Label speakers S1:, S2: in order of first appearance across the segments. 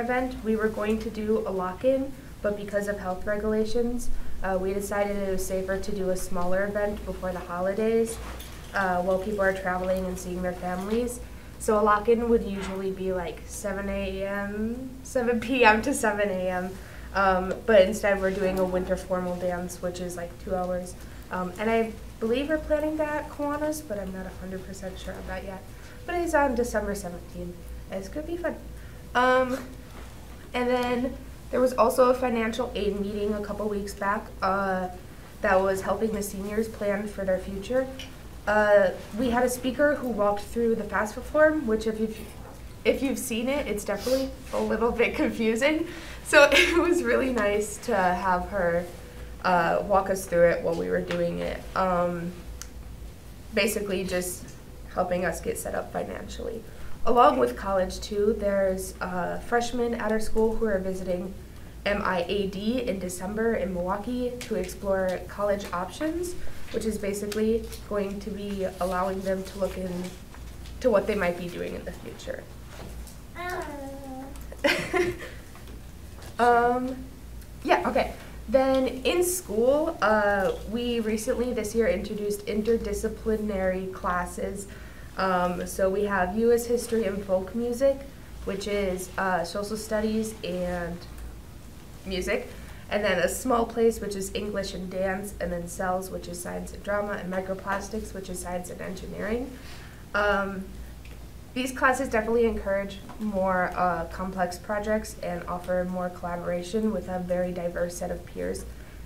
S1: event. We were going to do a lock-in, but because of health regulations, uh, we decided it was safer to do a smaller event before the holidays, uh, while people are traveling and seeing their families. So a lock-in would usually be like 7 a.m., 7 p.m. to 7 a.m. Um, but instead, we're doing a winter formal dance, which is like two hours. Um, and I believe we're planning that at Kiwanis, but I'm not 100% sure of that yet. But it's on December 17th. It's going to be fun. Um, and then there was also a financial aid meeting a couple weeks back uh, that was helping the seniors plan for their future. Uh, we had a speaker who walked through the FAFSA form, which if you've if you've seen it, it's definitely a little bit confusing. So it was really nice to have her uh, walk us through it while we were doing it. Um, basically, just helping us get set up financially. Along with college, too, there's uh, freshmen at our school who are visiting MIAD in December in Milwaukee to explore college options, which is basically going to be allowing them to look into what they might be doing in the future. um, yeah, okay. Then in school, uh, we recently this year introduced interdisciplinary classes. Um, so we have U.S. history and folk music, which is uh, social studies and music, and then a small place, which is English and dance, and then cells, which is science and drama, and microplastics, which is science and engineering. Um, these classes definitely encourage more uh, complex projects and offer more collaboration with a very diverse set of peers.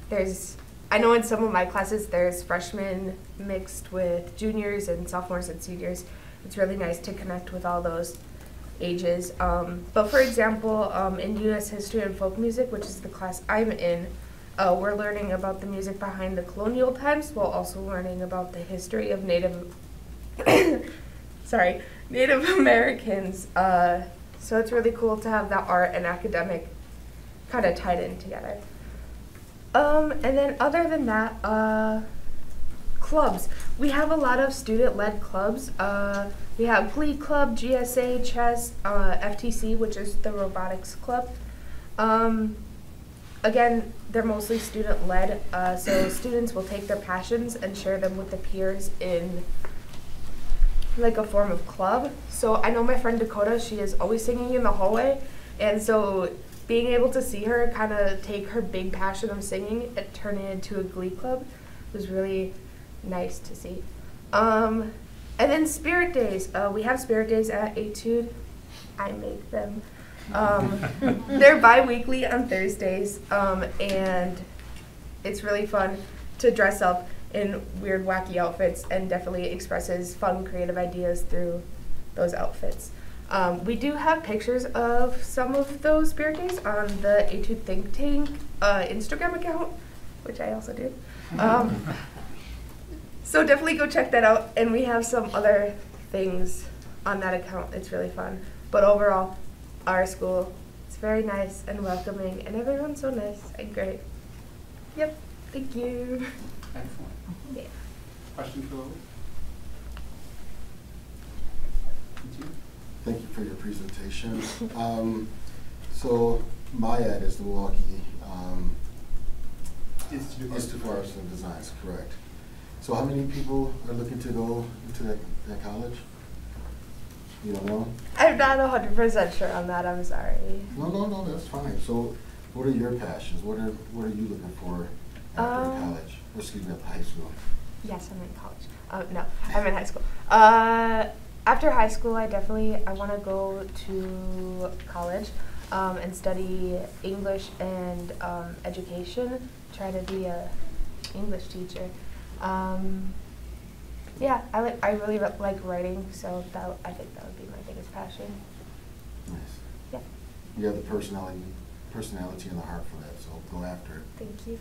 S1: There's, I know in some of my classes there's freshmen mixed with juniors and sophomores and seniors. It's really nice to connect with all those ages. Um, but for example, um, in U.S. History and Folk Music, which is the class I'm in, uh, we're learning about the music behind the colonial times while also learning about the history of Native, sorry, Native Americans. Uh, so it's really cool to have that art and academic kind of tied in together. Um, and then other than that, uh, clubs. We have a lot of student-led clubs. Uh, we have Glee Club, GSA, Chess, uh, FTC, which is the robotics club. Um, again, they're mostly student-led, uh, so students will take their passions and share them with the peers in like a form of club. So I know my friend Dakota, she is always singing in the hallway, and so being able to see her kind of take her big passion of singing and turn it into a glee club was really nice to see. Um, and then spirit days. Uh, we have spirit days at Etude. I make them. Um, they're bi-weekly on Thursdays, um, and it's really fun to dress up in weird, wacky outfits and definitely expresses fun, creative ideas through those outfits. Um, we do have pictures of some of those spirit days on the A2 Think Tank uh, Instagram account, which I also do. Um, so definitely go check that out. And we have some other things on that account. It's really fun. But overall, our school is very nice and welcoming, and everyone's so nice and great. Yep. Thank you.
S2: Excellent.
S1: Yeah.
S2: Question for Lily? Continue.
S3: Thank you for your presentation. Um, So MIAD is the Milwaukee um,
S2: Institute of
S3: Institute for
S2: Arts
S3: Arts and Designs, correct. So how many people are looking to go into that, that college? You don't know?
S1: I'm not 100% sure on that. I'm sorry.
S3: No, no, no, that's fine. So what are your passions? What are, what are you looking for after
S1: Um,
S3: college? Or excuse me, high school?
S1: Yes, I'm in college. Uh, no, I'm in high school. Uh, after high school, I definitely I want to go to college um, and study English and um, education. Try to be a English teacher. Um, yeah, I like I really re- like writing, so that I think that would be my biggest passion.
S3: Nice.
S1: Yeah,
S3: You have the personality, personality and the heart for that, so go after it.
S1: thank you.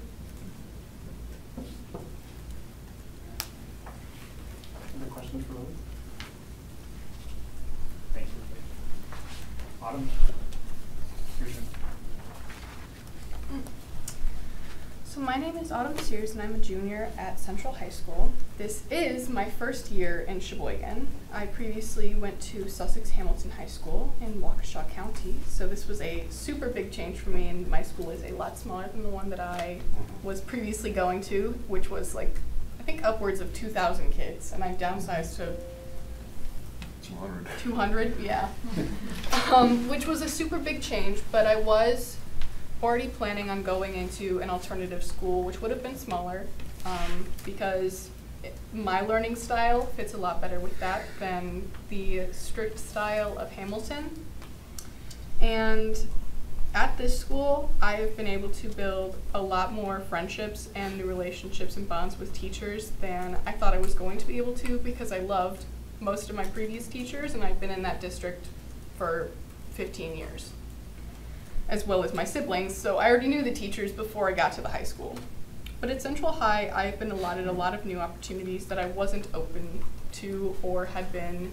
S2: Other questions for Lily? Thank you. Autumn?
S4: So
S5: my name is Autumn Sears and I'm a junior at Central High School. This is my first year in Sheboygan. I previously went to Sussex Hamilton High School in Waukesha County, so this was a super big change for me and my school is a lot smaller than the one that I was previously going to, which was like I think upwards of 2,000 kids and I've downsized to
S6: Two hundred.
S5: 200, yeah. um, which was a super big change, but I was already planning on going into an alternative school, which would have been smaller, um, because it, my learning style fits a lot better with that than the strict style of Hamilton. And at this school, I have been able to build a lot more friendships and new relationships and bonds with teachers than I thought I was going to be able to because I loved most of my previous teachers and I've been in that district for 15 years, as well as my siblings, so I already knew the teachers before I got to the high school. But at Central High, I've been allotted a lot of new opportunities that I wasn't open to or had been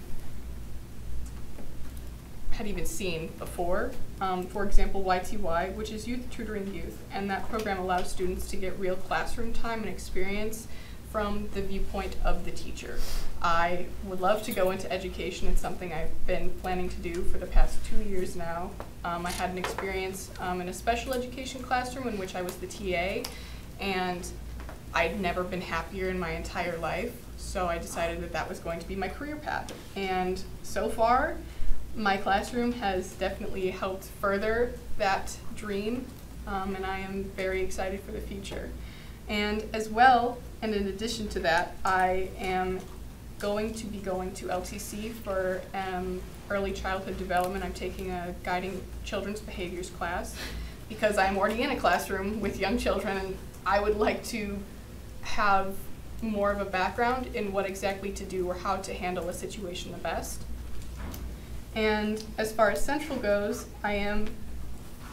S5: had even seen before. Um, for example, YTY, which is Youth Tutoring Youth, and that program allows students to get real classroom time and experience from the viewpoint of the teacher. I would love to go into education. It's something I've been planning to do for the past two years now. Um, I had an experience um, in a special education classroom in which I was the TA, and I'd never been happier in my entire life. So I decided that that was going to be my career path. And so far, my classroom has definitely helped further that dream, um, and I am very excited for the future. And as well, and in addition to that, I am going to be going to LTC for um, early childhood development. I'm taking a guiding children's behaviors class because I'm already in a classroom with young children, and I would like to have more of a background in what exactly to do or how to handle a situation the best. And as far as Central goes, I am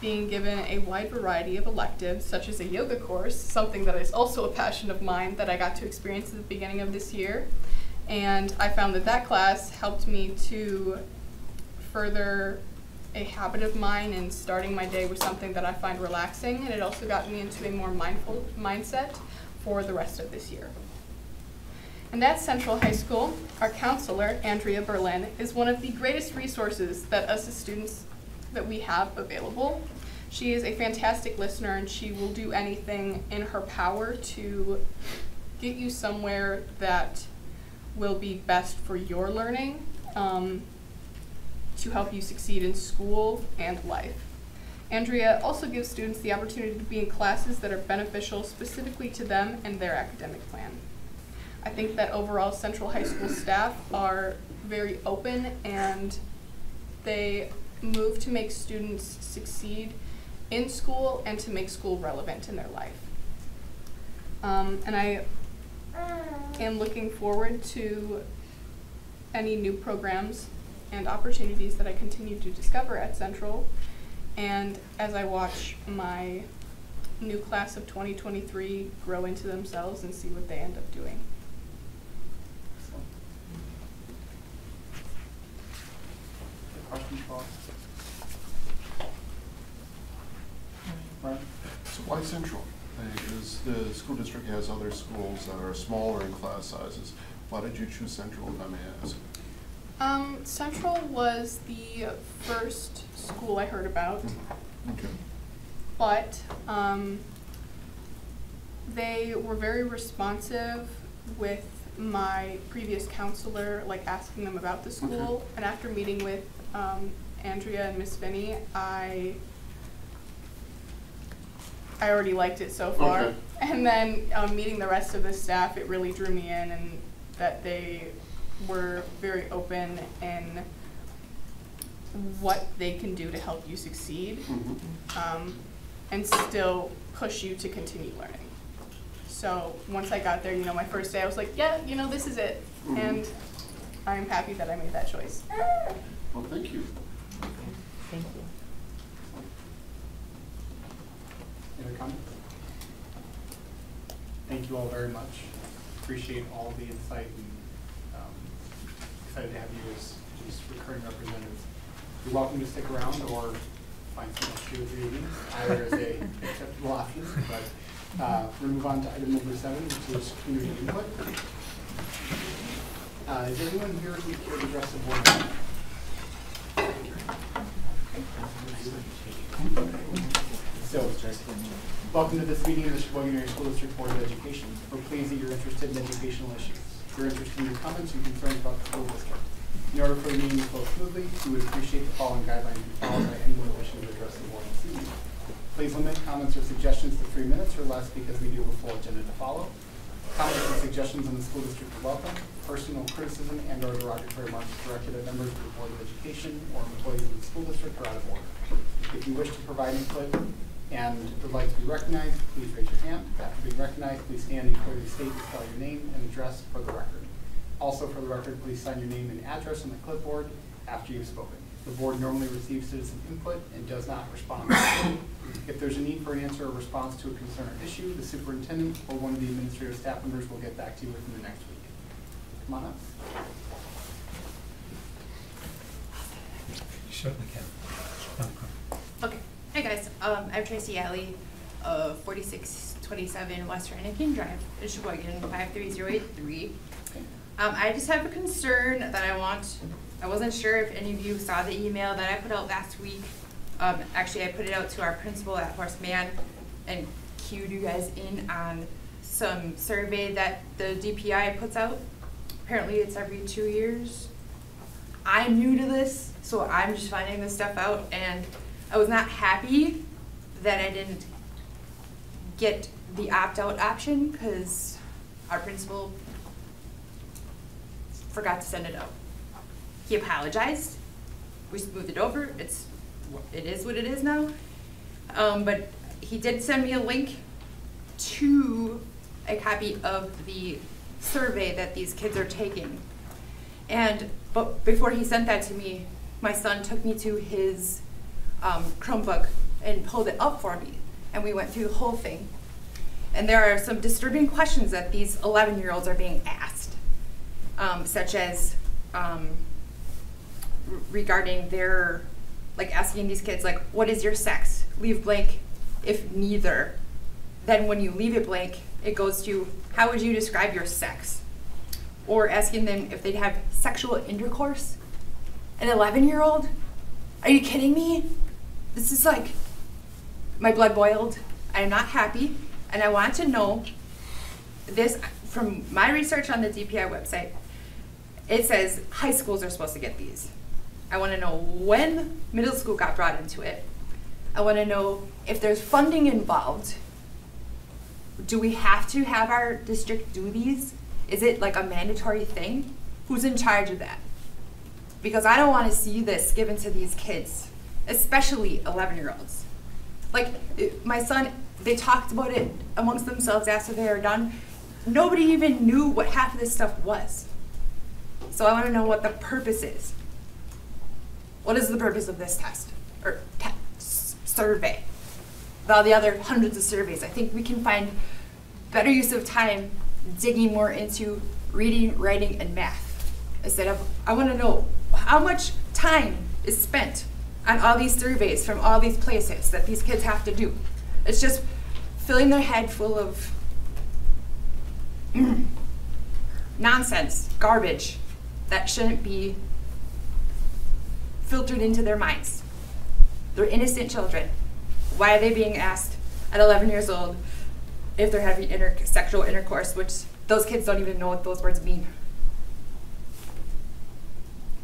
S5: being given a wide variety of electives, such as a yoga course, something that is also a passion of mine that I got to experience at the beginning of this year. And I found that that class helped me to further a habit of mine in starting my day with something that I find relaxing, and it also got me into a more mindful mindset for the rest of this year. And at Central High School, our counselor, Andrea Berlin, is one of the greatest resources that us as students that we have available. She is a fantastic listener and she will do anything in her power to get you somewhere that will be best for your learning, um, to help you succeed in school and life. Andrea also gives students the opportunity to be in classes that are beneficial specifically to them and their academic plan. I think that overall Central High School staff are very open and they move to make students succeed in school and to make school relevant in their life. Um, and I am looking forward to any new programs and opportunities that I continue to discover at Central. And as I watch my new class of 2023 grow into themselves and see what they end up doing.
S2: Questions for Brian?
S7: So why Central? Because the school district has other schools that are smaller in class sizes. Why did you choose Central, if I may ask?
S5: Um, Central was the first school I heard about,
S7: Okay.
S5: but um, they were very responsive with my previous counselor, like asking them about the school. And after meeting with um, Andrea and Miss Finney, I I already liked it so far.
S7: Okay.
S5: And then um, meeting the rest of the staff, it really drew me in, and that they were very open in what they can do to help you succeed
S7: Mhm.
S5: um, and still push you to continue learning. So once I got there, you know, my first day, I was like, yeah, you know, this is it.
S7: Mhm.
S5: And I'm happy that I made that choice.
S7: Well, thank you.
S8: Thank you.
S2: Any? Thank you all very much. Appreciate all the insight and um, excited to have you as as recurring representatives. You're welcome to stick around or find else to do with evening. Either is a acceptable option, but Uh, We're move on to item number seven, which is community input. Uh, Is anyone here who to address the board? So, welcome to this meeting of the Sheboygan Area School District Board of Education. We're pleased that you're interested in educational issues. You're interested in your comments and concerns about the school district. In order for the meeting to flow smoothly, we would appreciate the following guidelines be followed by anyone wishing to address the board this evening. Please limit comments or suggestions to three minutes or less because we do have a full agenda to follow. Comments and suggestions on the school district are welcome. Personal criticism and or derogatory remarks directed at members of the Board of Education or employees of the school district are out of order. If you wish to provide input and would like to be recognized, please raise your hand. After being recognized, please stand and clearly state and spell your name and address for the record. Also, for the record, please sign your name and address on the clipboard after you've spoken. The board normally receives citizen input and does not respond. If there's a need for an answer or response to a concern or issue, the superintendent or one of the administrative staff members will get back to you within the next week. Come on up.
S9: You certainly can.
S10: Okay. Hey guys, um, I'm Tracy Alley forty-six twenty-seven West Rannigan Drive in Sheboygan, five three zero eight three. Um, I just have a concern that I want, I wasn't sure if any of you saw the email that I put out last week. Um, actually, I put it out to our principal at Horace Mann and cued you guys in on some survey that the DPI puts out. Apparently, it's every two years. I'm new to this, so I'm just finding this stuff out, and I was not happy that I didn't get the opt-out option, because our principal forgot to send it out. He apologized, we smoothed it over, it's, it is what it is now. Um, but he did send me a link to a copy of the survey that these kids are taking. And, but before he sent that to me, my son took me to his um, Chromebook and pulled it up for me. And we went through the whole thing. And there are some disturbing questions that these 11 year olds are being asked, um, such as um, regarding their, like asking these kids, like, what is your sex? Leave blank if neither. Then when you leave it blank, it goes to, how would you describe your sex? or asking them if they'd have sexual intercourse. An 11 year old? Are you kidding me? This is like, my blood boiled. I'm not happy, and I want to know this from my research on the DPI website. It says high schools are supposed to get these. I want to know when middle school got brought into it. I want to know if there's funding involved. Do we have to have our district do these? Is it like a mandatory thing? Who's in charge of that? Because I don't want to see this given to these kids, especially 11 year olds. Like, it- my son, they talked about it amongst themselves after they were done. Nobody even knew what half of this stuff was. So I want to know what the purpose is. What is the purpose of this test or te- survey? All the other hundreds of surveys, I think we can find better use of time digging more into reading, writing, and math instead of. I want to know how much time is spent on all these surveys from all these places that these kids have to do. It's just filling their head full of nonsense, garbage that shouldn't be filtered into their minds. They're innocent children. Why are they being asked at 11 years old if they're having inter- sexual intercourse, which those kids don't even know what those words mean?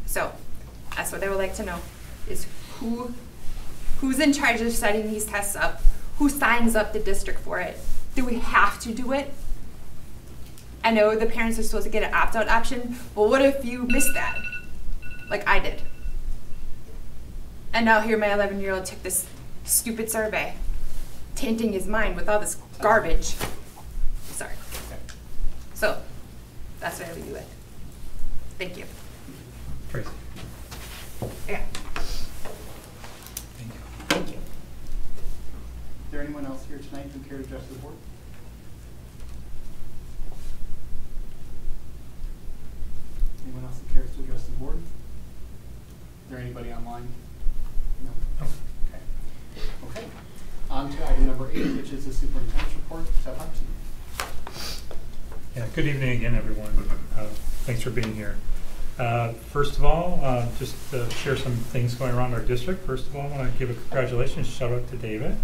S10: So, that's what I would like to know: is who, who's in charge of setting these tests up? Who signs up the district for it? Do we have to do it? I know the parents are supposed to get an opt-out option, but what if you missed that, like I did? And now here my 11 year old took this stupid survey, tainting his mind with all this garbage. Sorry. So that's what I would do it. Thank you.
S9: Tracy,
S10: Yeah.
S9: thank you.
S10: Thank you.
S2: Is there anyone else here tonight who care to address the board? Anyone else who cares to address the board? Is there anybody online? No? Okay. Okay. on to item number eight, which is the superintendent's report. Seth Hobson.
S9: Yeah, good evening again, everyone. Uh, Thanks for being here. Uh, First of all, uh, just to share some things going around our district. First of all, I want to give a congratulations, shout out to David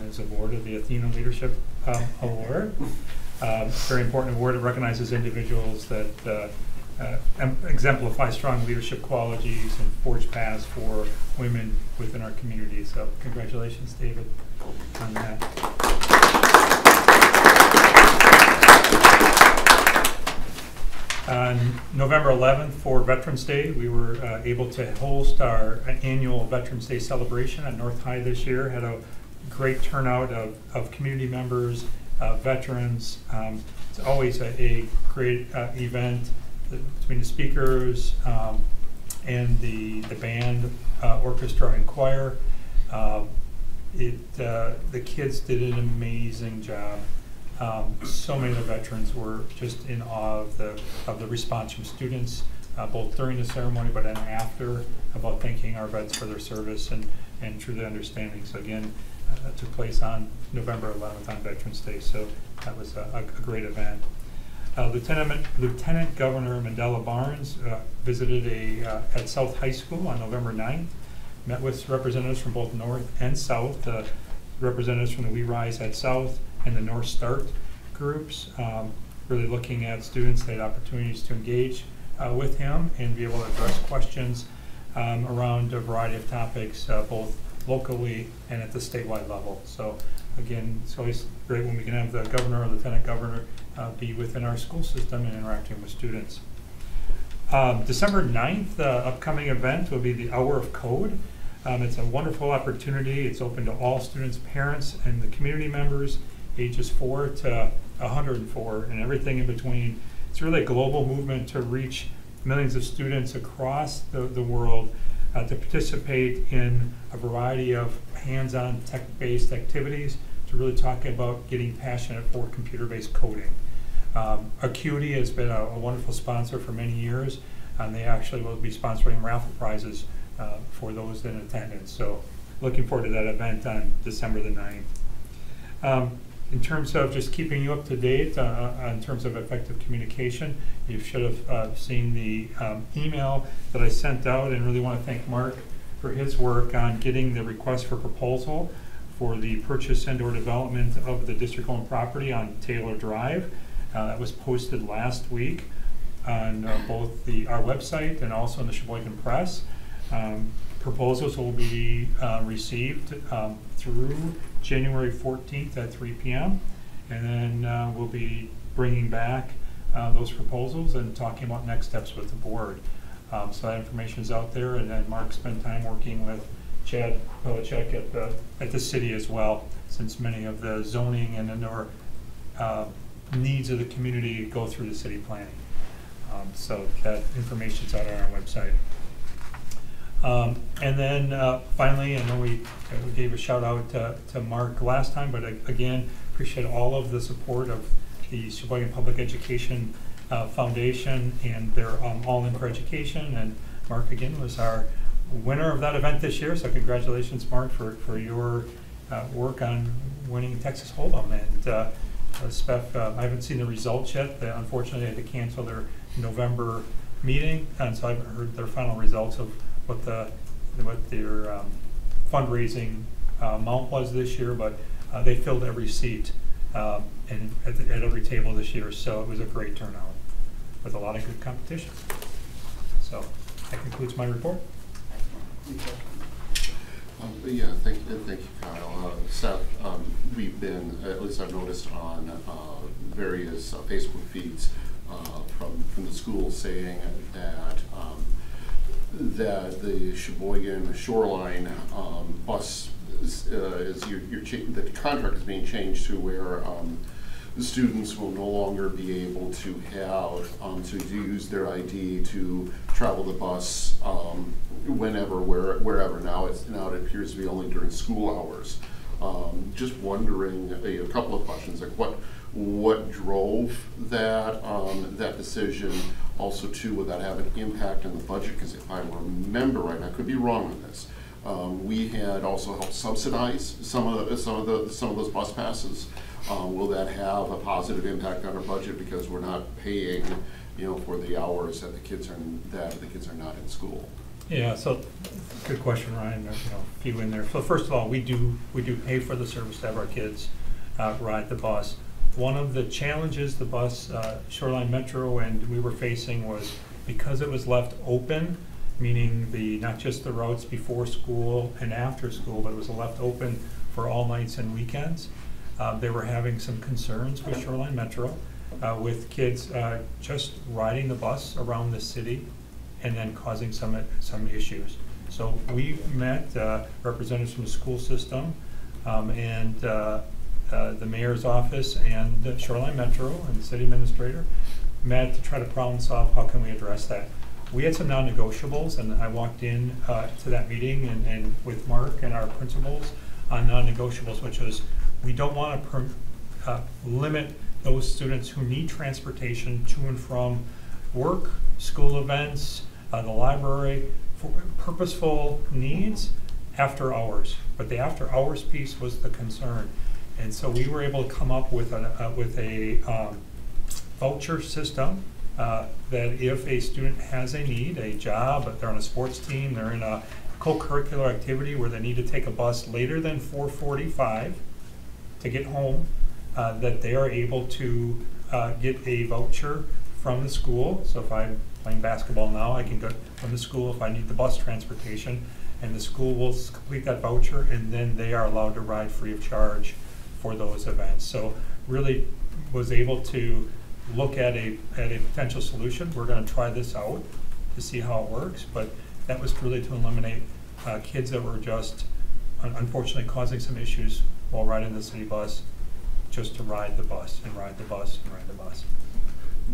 S9: his award of the Athena Leadership um, Award. Um, Very important award. It recognizes individuals that uh, uh, em- exemplify strong leadership qualities and forge paths for women within our community. So congratulations, David, on that. On November 11th, for Veterans Day, we were uh, able to host our annual Veterans Day celebration at North High this year. Had a great turnout of, of community members, uh, veterans. Um, It's always a, a great uh, event between the speakers um, and the, the band, uh, orchestra, and choir. Uh, It, uh, the kids did an amazing job. Um, so many of the veterans were just in awe of the, of the response from students, both during the ceremony but then after, about thanking our vets for their service and, and truly understanding. So again, that took place on November 11th on Veterans Day, so that was a, a great event. Uh, Lieutenant, Lieutenant Governor Mandela Barnes uh, visited a, uh, at South High School on November 9th, met with representatives from both North and South, uh, representatives from the We Rise at South and the North Start groups, um, really looking at students that had opportunities to engage uh, with him and be able to address questions um, around a variety of topics, uh, both locally and at the statewide level. So again, it's always great when we can have the governor or lieutenant governor uh, be within our school system and interacting with students. Um, December 9th, the upcoming event will be the Hour of Code. Um, it's a wonderful opportunity. It's open to all students, parents, and the community members, ages four to 104, and everything in between. It's really a global movement to reach millions of students across the, the world uh, to participate in a variety of hands-on tech-based activities to really talk about getting passionate for computer-based coding. Um, Acuity has been a, a wonderful sponsor for many years, and they actually will be sponsoring raffle prizes uh, for those in attendance. So looking forward to that event on December the 9th. Um, in terms of just keeping you up to date uh, uh, in terms of effective communication, you should have uh, seen the um, email that I sent out and really want to thank Mark for his work on getting the request for proposal for the purchase and or development of the district-owned property on Taylor Drive. Uh, that was posted last week on uh, both the, our website and also in the Sheboygan Press. Um, proposals will be uh, received um, through January 14th at 3 p.m. And then uh, we'll be bringing back uh, those proposals and talking about next steps with the board. Um, so that information is out there, and then Mark spent time working with Chad Pelishek at the at the city as well, since many of the zoning and the uh, needs of the community go through the city planning. Um, so that information is out on our website. Um, and then uh, finally, I know we, uh, we gave a shout out to, to Mark last time, but uh, again, appreciate all of the support of the Sheboygan Public Education uh, Foundation and their um, All In for Education. And Mark again was our winner of that event this year. So congratulations, Mark, for, for your uh, work on winning Texas Hold'em. And uh, uh, Spef, uh, I haven't seen the results yet. They unfortunately they had to cancel their November meeting, and so I haven't heard their final results of what the what their um, fundraising uh, amount was this year. But uh, they filled every seat um, and at, the, at every table this year, so it was a great turnout with a lot of good competition. So that concludes my report.
S7: Um, Yeah, thank you, thank you, Kyle. Uh, Seth, um, we've been, at least I've noticed on uh, various uh, Facebook feeds uh, from, from the school saying that, um, that the Sheboygan Shoreline um, bus is, uh, is, you're, you're the contract is being changed to where um, the students will no longer be able to have, um, to use their ID to travel the bus, um, whenever, where, wherever. Now it's, now it appears to be only during school hours. Um, just wondering, a, a couple of questions, like what, what drove that, um, that decision? Also too, would that have an impact on the budget? Because if I remember right, I could be wrong on this, Um, we had also helped subsidize some of the, some of the, some of those bus passes. Um, will that have a positive impact on our budget because we're not paying, you know, for the hours that the kids are, that the kids are not in school?
S9: Yeah, so, good question, Ryan, there's, you know, a few in there. So first of all, we do, we do pay for the service to have our kids uh, ride the bus. One of the challenges the bus, uh, Shoreline Metro and we were facing was because it was left open, meaning the, not just the routes before school and after school, but it was left open for all nights and weekends. Uh, They were having some concerns with Shoreline Metro, uh, with kids uh, just riding the bus around the city and then causing some, some issues. So we met uh, representatives from the school system um, and uh, uh, the mayor's office and Shoreline Metro and the city administrator met to try to problem solve, how can we address that? We had some non-negotiables and I walked in to that meeting and, and with Mark and our principals on non-negotiables, which was, we don't want to uh, limit those students who need transportation to and from work, school events, uh, the library, for purposeful needs after hours. But the after hours piece was the concern. And so we were able to come up with a, uh, with a um, voucher system uh, that if a student has a need, a job, they're on a sports team, they're in a co-curricular activity where they need to take a bus later than 4:45 to get home, uh, that they are able to uh, get a voucher from the school. So if I'm playing basketball now, I can go from the school if I need the bus transportation, and the school will complete that voucher, and then they are allowed to ride free of charge for those events. So really was able to look at a, at a potential solution. We're gonna try this out to see how it works, but that was really to eliminate uh, kids that were just un- unfortunately causing some issues while riding the city bus, just to ride the bus and ride the bus and ride the bus.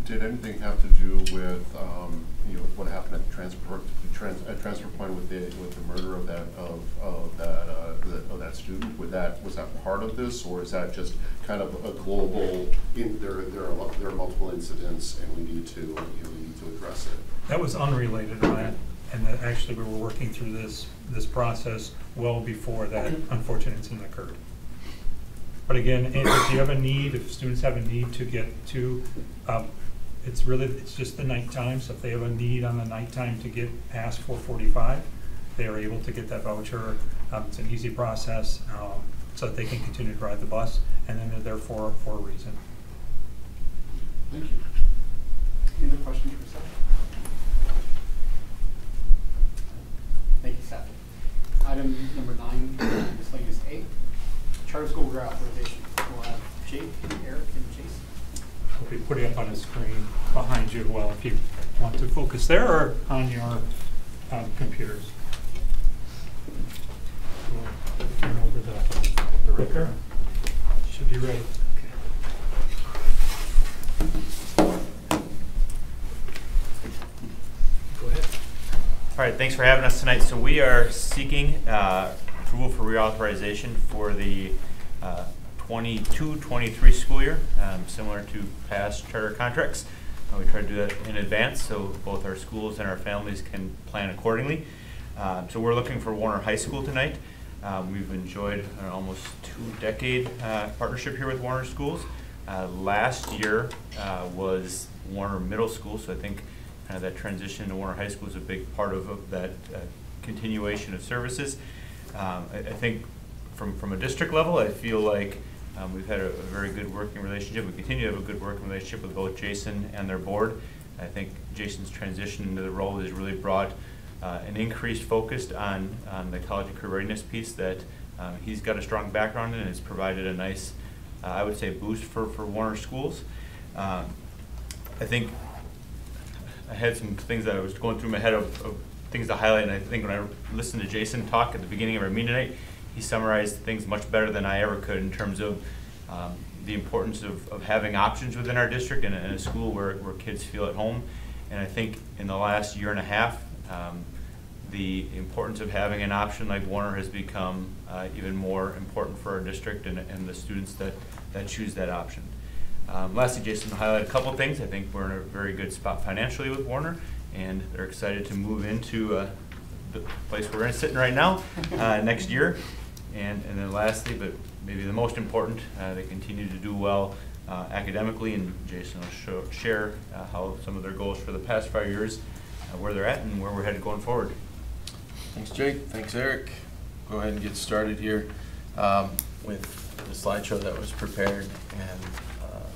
S7: Did anything have to do with, um, you know, what happened at the transfer, trans, at transfer point with the, with the murder of that, of, of that, uh, the- of that student? Would that, was that part of this, or is that just kind of a global, in, there, there are, there are multiple incidents and we need to, you know, we need to address it?
S9: That was unrelated that, and that actually we were working through this, this process well before that unfortunate incident occurred. But again, if you have a need, if students have a need to get to, um, it's really, it's just the nighttime, so if they have a need on the nighttime to get past four forty-five, they are able to get that voucher. Um, it's an easy process, um, so that they can continue to ride the bus, and then they're there for, for a reason.
S2: Thank you. Any other questions for Seth? Thank you, Seth. Item number nine, miscellaneous A, charter school reauthorization. We'll have Jake, Eric, and Jason.
S9: I'll be putting up on a screen behind you, well, if you want to focus there or on your um, computers. We'll Turn over the clicker. Should be ready. Go ahead.
S11: All right, thanks for having us tonight. So we are seeking uh, approval for reauthorization for the uh, 22-23 school year, um, similar to past charter contracts. Uh, We try to do that in advance so both our schools and our families can plan accordingly. Um, So we're looking for Warriner High School tonight. Um, We've enjoyed an almost two-decade uh, partnership here with Warriner Schools. Uh, Last year uh, was Warriner Middle School, so I think kind of that transition to Warriner High School is a big part of, of that uh, continuation of services. Um, I, I think from, from a district level, I feel like um, we've had a, a very good working relationship. We continue to have a good working relationship with both Jason and their board. I think Jason's transition into the role has really brought uh, an increased focus on, on the college and career readiness piece that uh, he's got a strong background in and has provided a nice, uh, I would say, boost for, for Warriner schools. Um, I think I had some things that I was going through my head of, of things to highlight, and I think when I listened to Jason talk at the beginning of our meeting tonight, he summarized things much better than I ever could in terms of um, the importance of, of having options within our district and a, school where, where kids feel at home. And I think in the last year and a half, um, the importance of having an option like Warriner has become uh, even more important for our district and, and the students that, that choose that option. Um, lastly, Jason highlighted a couple things. I think we're in a very good spot financially with Warriner, and they're excited to move into uh, the place we're in, sitting right now, uh, next year. And, and then lastly, but maybe the most important, uh, they continue to do well uh, academically, and Jason will show, share uh, how some of their goals for the past five years, uh, where they're at and where we're headed going forward.
S12: Thanks, Jake. Thanks, Eric. Go ahead and get started here um, with the slideshow that was prepared and uh,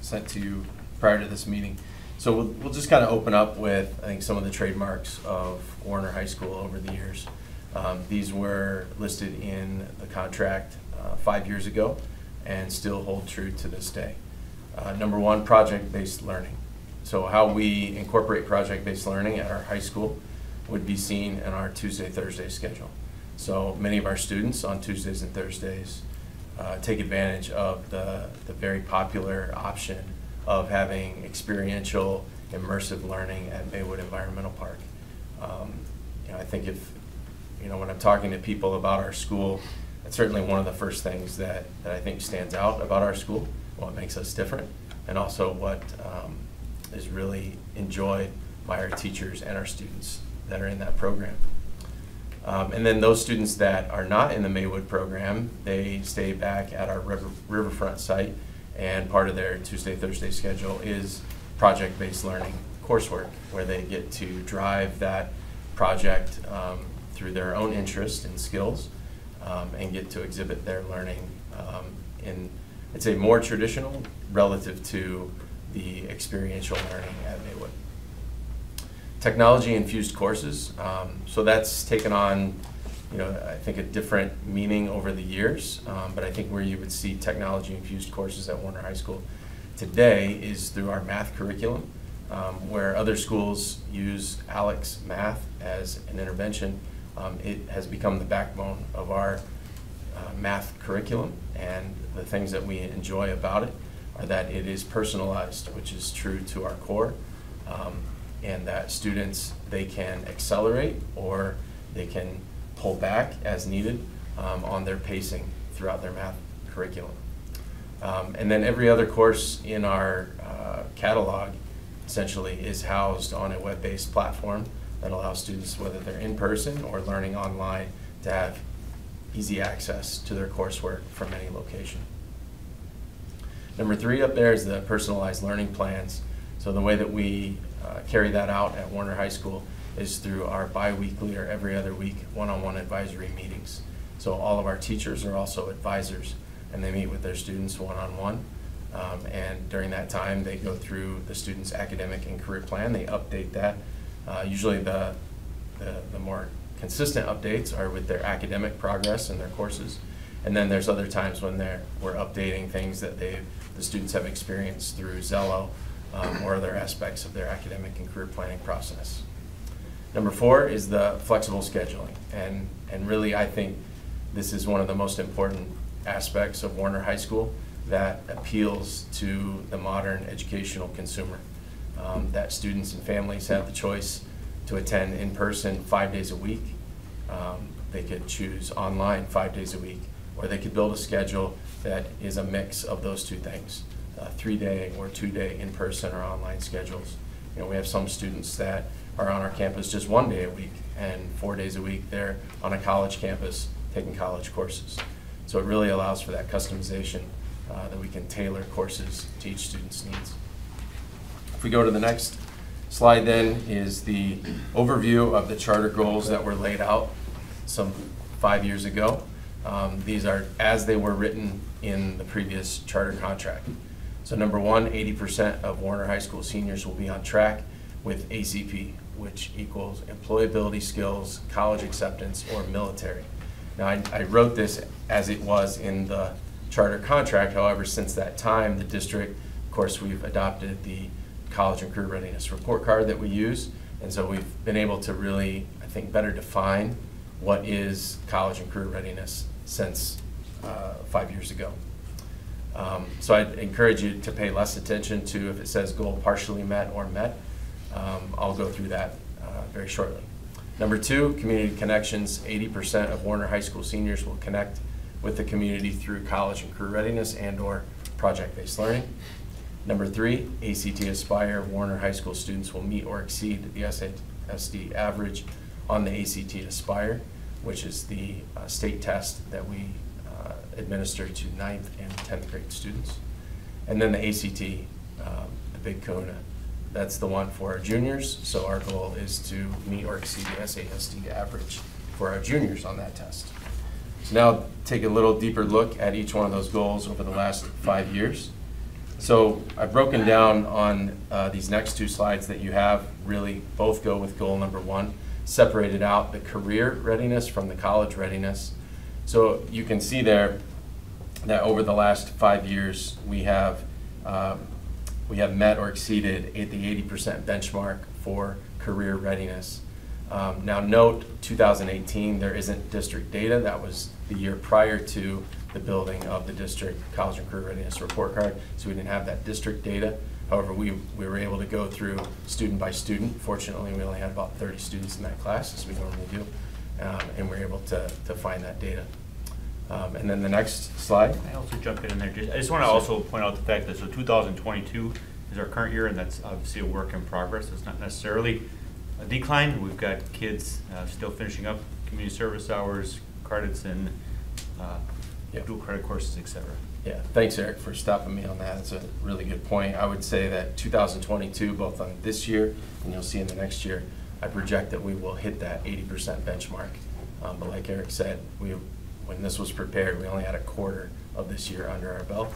S12: sent to you prior to this meeting. So we'll, we'll just kind of open up with, I think, some of the trademarks of Warriner High School over the years. Um, These were listed in the contract uh, five years ago and still hold true to this day. Uh, Number one, project-based learning. So how we incorporate project-based learning at our high school would be seen in our Tuesday, Thursday schedule. So many of our students on Tuesdays and Thursdays uh, take advantage of the, the very popular option of having experiential, immersive learning at Maywood Environmental Park. Um, You know, I think if, you know, when I'm talking to people about our school, that's certainly one of the first things that, that I think stands out about our school, what makes us different, and also what um, is really enjoyed by our teachers and our students that are in that program. Um, and then those students that are not in the Maywood program, they stay back at our river, riverfront site, and part of their Tuesday, Thursday schedule is project-based learning coursework, where they get to drive that project um, through their own interest and skills, um, and get to exhibit their learning um, in, it's a more traditional relative to the experiential learning at Maywood technology infused courses. Um, so that's taken on, you know, I think a different meaning over the years. Um, but I think where you would see technology infused courses at Warriner High School today is through our math curriculum, um, where other schools use ALEKS Math as an intervention. Um, it has become the backbone of our uh, math curriculum, and the things that we enjoy about it are that it is personalized, which is true to our core. Um, and that students, they can accelerate or they can pull back as needed um, on their pacing throughout their math curriculum. Um, and then every other course in our uh, catalog essentially is housed on a web-based platform that allows students, whether they're in person or learning online, to have easy access to their coursework from any location. Number three up there is the personalized learning plans. So the way that we uh, carry that out at Warriner High School is through our biweekly or every other week one-on-one advisory meetings. So all of our teachers are also advisors, and they meet with their students one-on-one. Um, and during that time, they go through the student's academic and career plan. They update that. Uh, usually, the, the the more consistent updates are with their academic progress and their courses. And then there's other times when they're we're updating things that they the students have experienced through Xello um, or other aspects of their academic and career planning process. Number four is the flexible scheduling. And, and really, I think this is one of the most important aspects of Warriner High School that appeals to the modern educational consumer. Um, that students and families have the choice to attend in person five days a week. Um, they could choose online five days a week, or they could build a schedule that is a mix of those two things uh, three-day or two-day in-person or online schedules. You know, we have some students that are on our campus just one day a week, and four days a week they're on a college campus taking college courses. So it really allows for that customization uh, that we can tailor courses to each student's needs. If we go to the next slide then is the overview of the charter goals that were laid out some five years ago. Um, these are as they were written in the previous charter contract. So number one, 80% of Warriner High School seniors will be on track with ACP, which equals employability skills, college acceptance, or military. Now, I, I wrote this as it was in the charter contract. However, since that time, the district, of course, we've adopted the college and career readiness report card that we use. And so we've been able to really, I think, better define what is college and career readiness since uh, five years ago. Um, so I'd encourage you to pay less attention to if it says goal partially met or met. Um, I'll go through that uh, very shortly. Number two, community connections. 80% of Warriner High School seniors will connect with the community through college and career readiness and or project-based learning. Number three, ACT Aspire Warriner High School students will meet or exceed the SASD average on the ACT Aspire, which is the uh, state test that we uh, administer to ninth and 10th grade students. And then the ACT, um, the Big Kahuna, that's the one for our juniors. So our goal is to meet or exceed the SASD average for our juniors on that test. So now take a little deeper look at each one of those goals over the last five years. So I've broken down on uh, these next two slides that you have, really both go with goal number one, separated out the career readiness from the college readiness. So you can see there that over the last five years, we have, um, we have met or exceeded the 80% benchmark for career readiness. Um, Now note, 2018, there isn't district data. That was the year prior to the building of the district college and career readiness report card, so we didn't have that district data. However, we, we were able to go through student by student. Fortunately, we only had about 30 students in that class, as we normally do, um, and we were able to, to find that data. Um, And then the next slide.
S11: I also jump in there, just, I just want to also point out the fact that, so 2022 is our current year, and that's obviously a work in progress. It's not necessarily a decline. We've got kids uh, still finishing up community service hours, credits, and uh,
S12: Yep.
S11: dual credit courses, etc.
S12: Yeah, thanks, Eric, for stopping me on that. It's a really good point. I would say that 2022, both on this year and you'll see in the next year, I project that we will hit that 80% benchmark. Um, But like Eric said, we, when this was prepared, we only had a quarter of this year under our belt.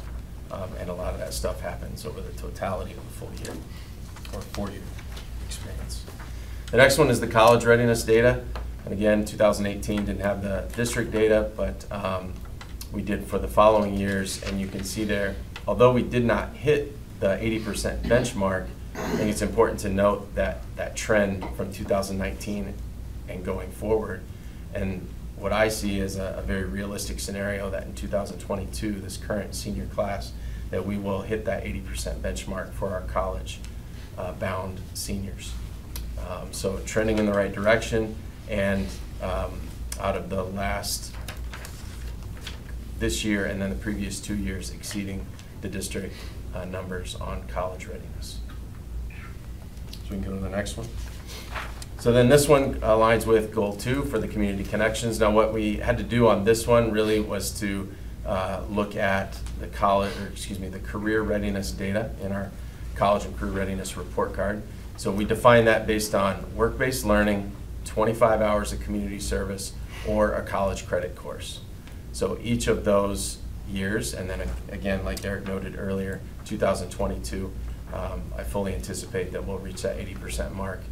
S12: Um, And a lot of that stuff happens over the totality of the full year or four-year experience. The next one is the college readiness data. And again, 2018 didn't have the district data, but um, we did for the following years. And you can see there, although we did not hit the 80% benchmark, I think it's important to note that that trend from 2019 and going forward. And what I see is a, a very realistic scenario that in 2022, this current senior class, that we will hit that 80% benchmark for our college uh, bound seniors. Um, So trending in the right direction, and um, out of the last, this year and then the previous two years exceeding the district uh, numbers on college readiness. So we can go to the next one. So then this one aligns with goal two for the community connections. Now what we had to do on this one really was to uh, look at the college, or excuse me, the career readiness data in our college and career readiness report card. So we define that based on work-based learning, 25 hours of community service, or a college credit course. So each of those years, and then again, like Eric noted earlier, 2022, um, I fully anticipate that we'll reach that 80% mark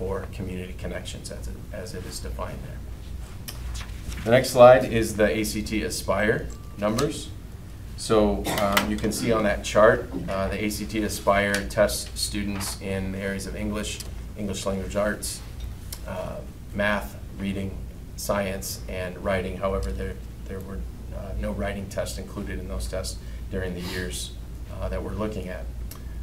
S12: for community connections as it, as it is defined there. The next slide is the ACT Aspire numbers. So um, you can see on that chart, uh, the ACT Aspire tests students in the areas of English, English language arts, uh, math, reading, science, and writing. However, there, there were uh, no writing tests included in those tests during the years uh, that we're looking at.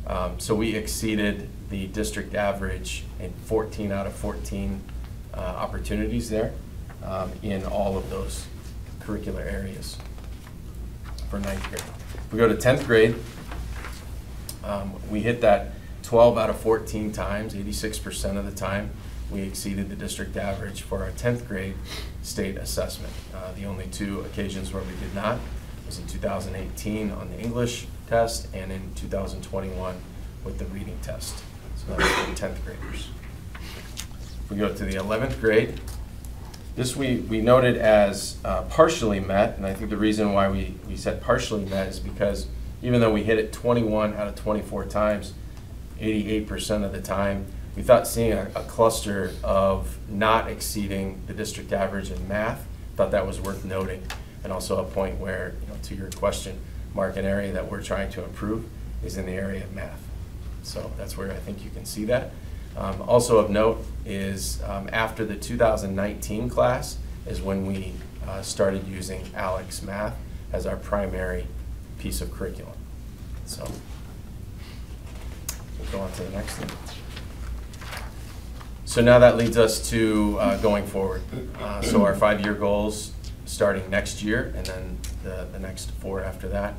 S12: Um, So we exceeded the district average in 14 out of 14 uh, opportunities there um, in all of those curricular areas for ninth grade. If we go to 10th grade, um, we hit that 12 out of 14 times, 86% of the time. We exceeded the district average for our 10th grade state assessment. Uh, The only two occasions where we did not was in 2018 on the English test and in 2021 with the reading test. So that's for the 10th graders. If we go to the 11th grade, this we, we noted as uh, partially met, and I think the reason why we, we said partially met is because even though we hit it 21 out of 24 times, 88% of the time, we thought seeing a, a cluster of not exceeding the district average in math, thought that was worth noting. And also a point where, you know, to your question, Mark, an area that we're trying to improve is in the area of math. So that's where I think you can see that. Um, also of note is um, after the 2019 class is when we uh, started using ALEKS Math as our primary piece of curriculum. So we'll go on to the next one. So now that leads us to uh, going forward. Uh, So our five-year goals, starting next year, and then the, the next four after that.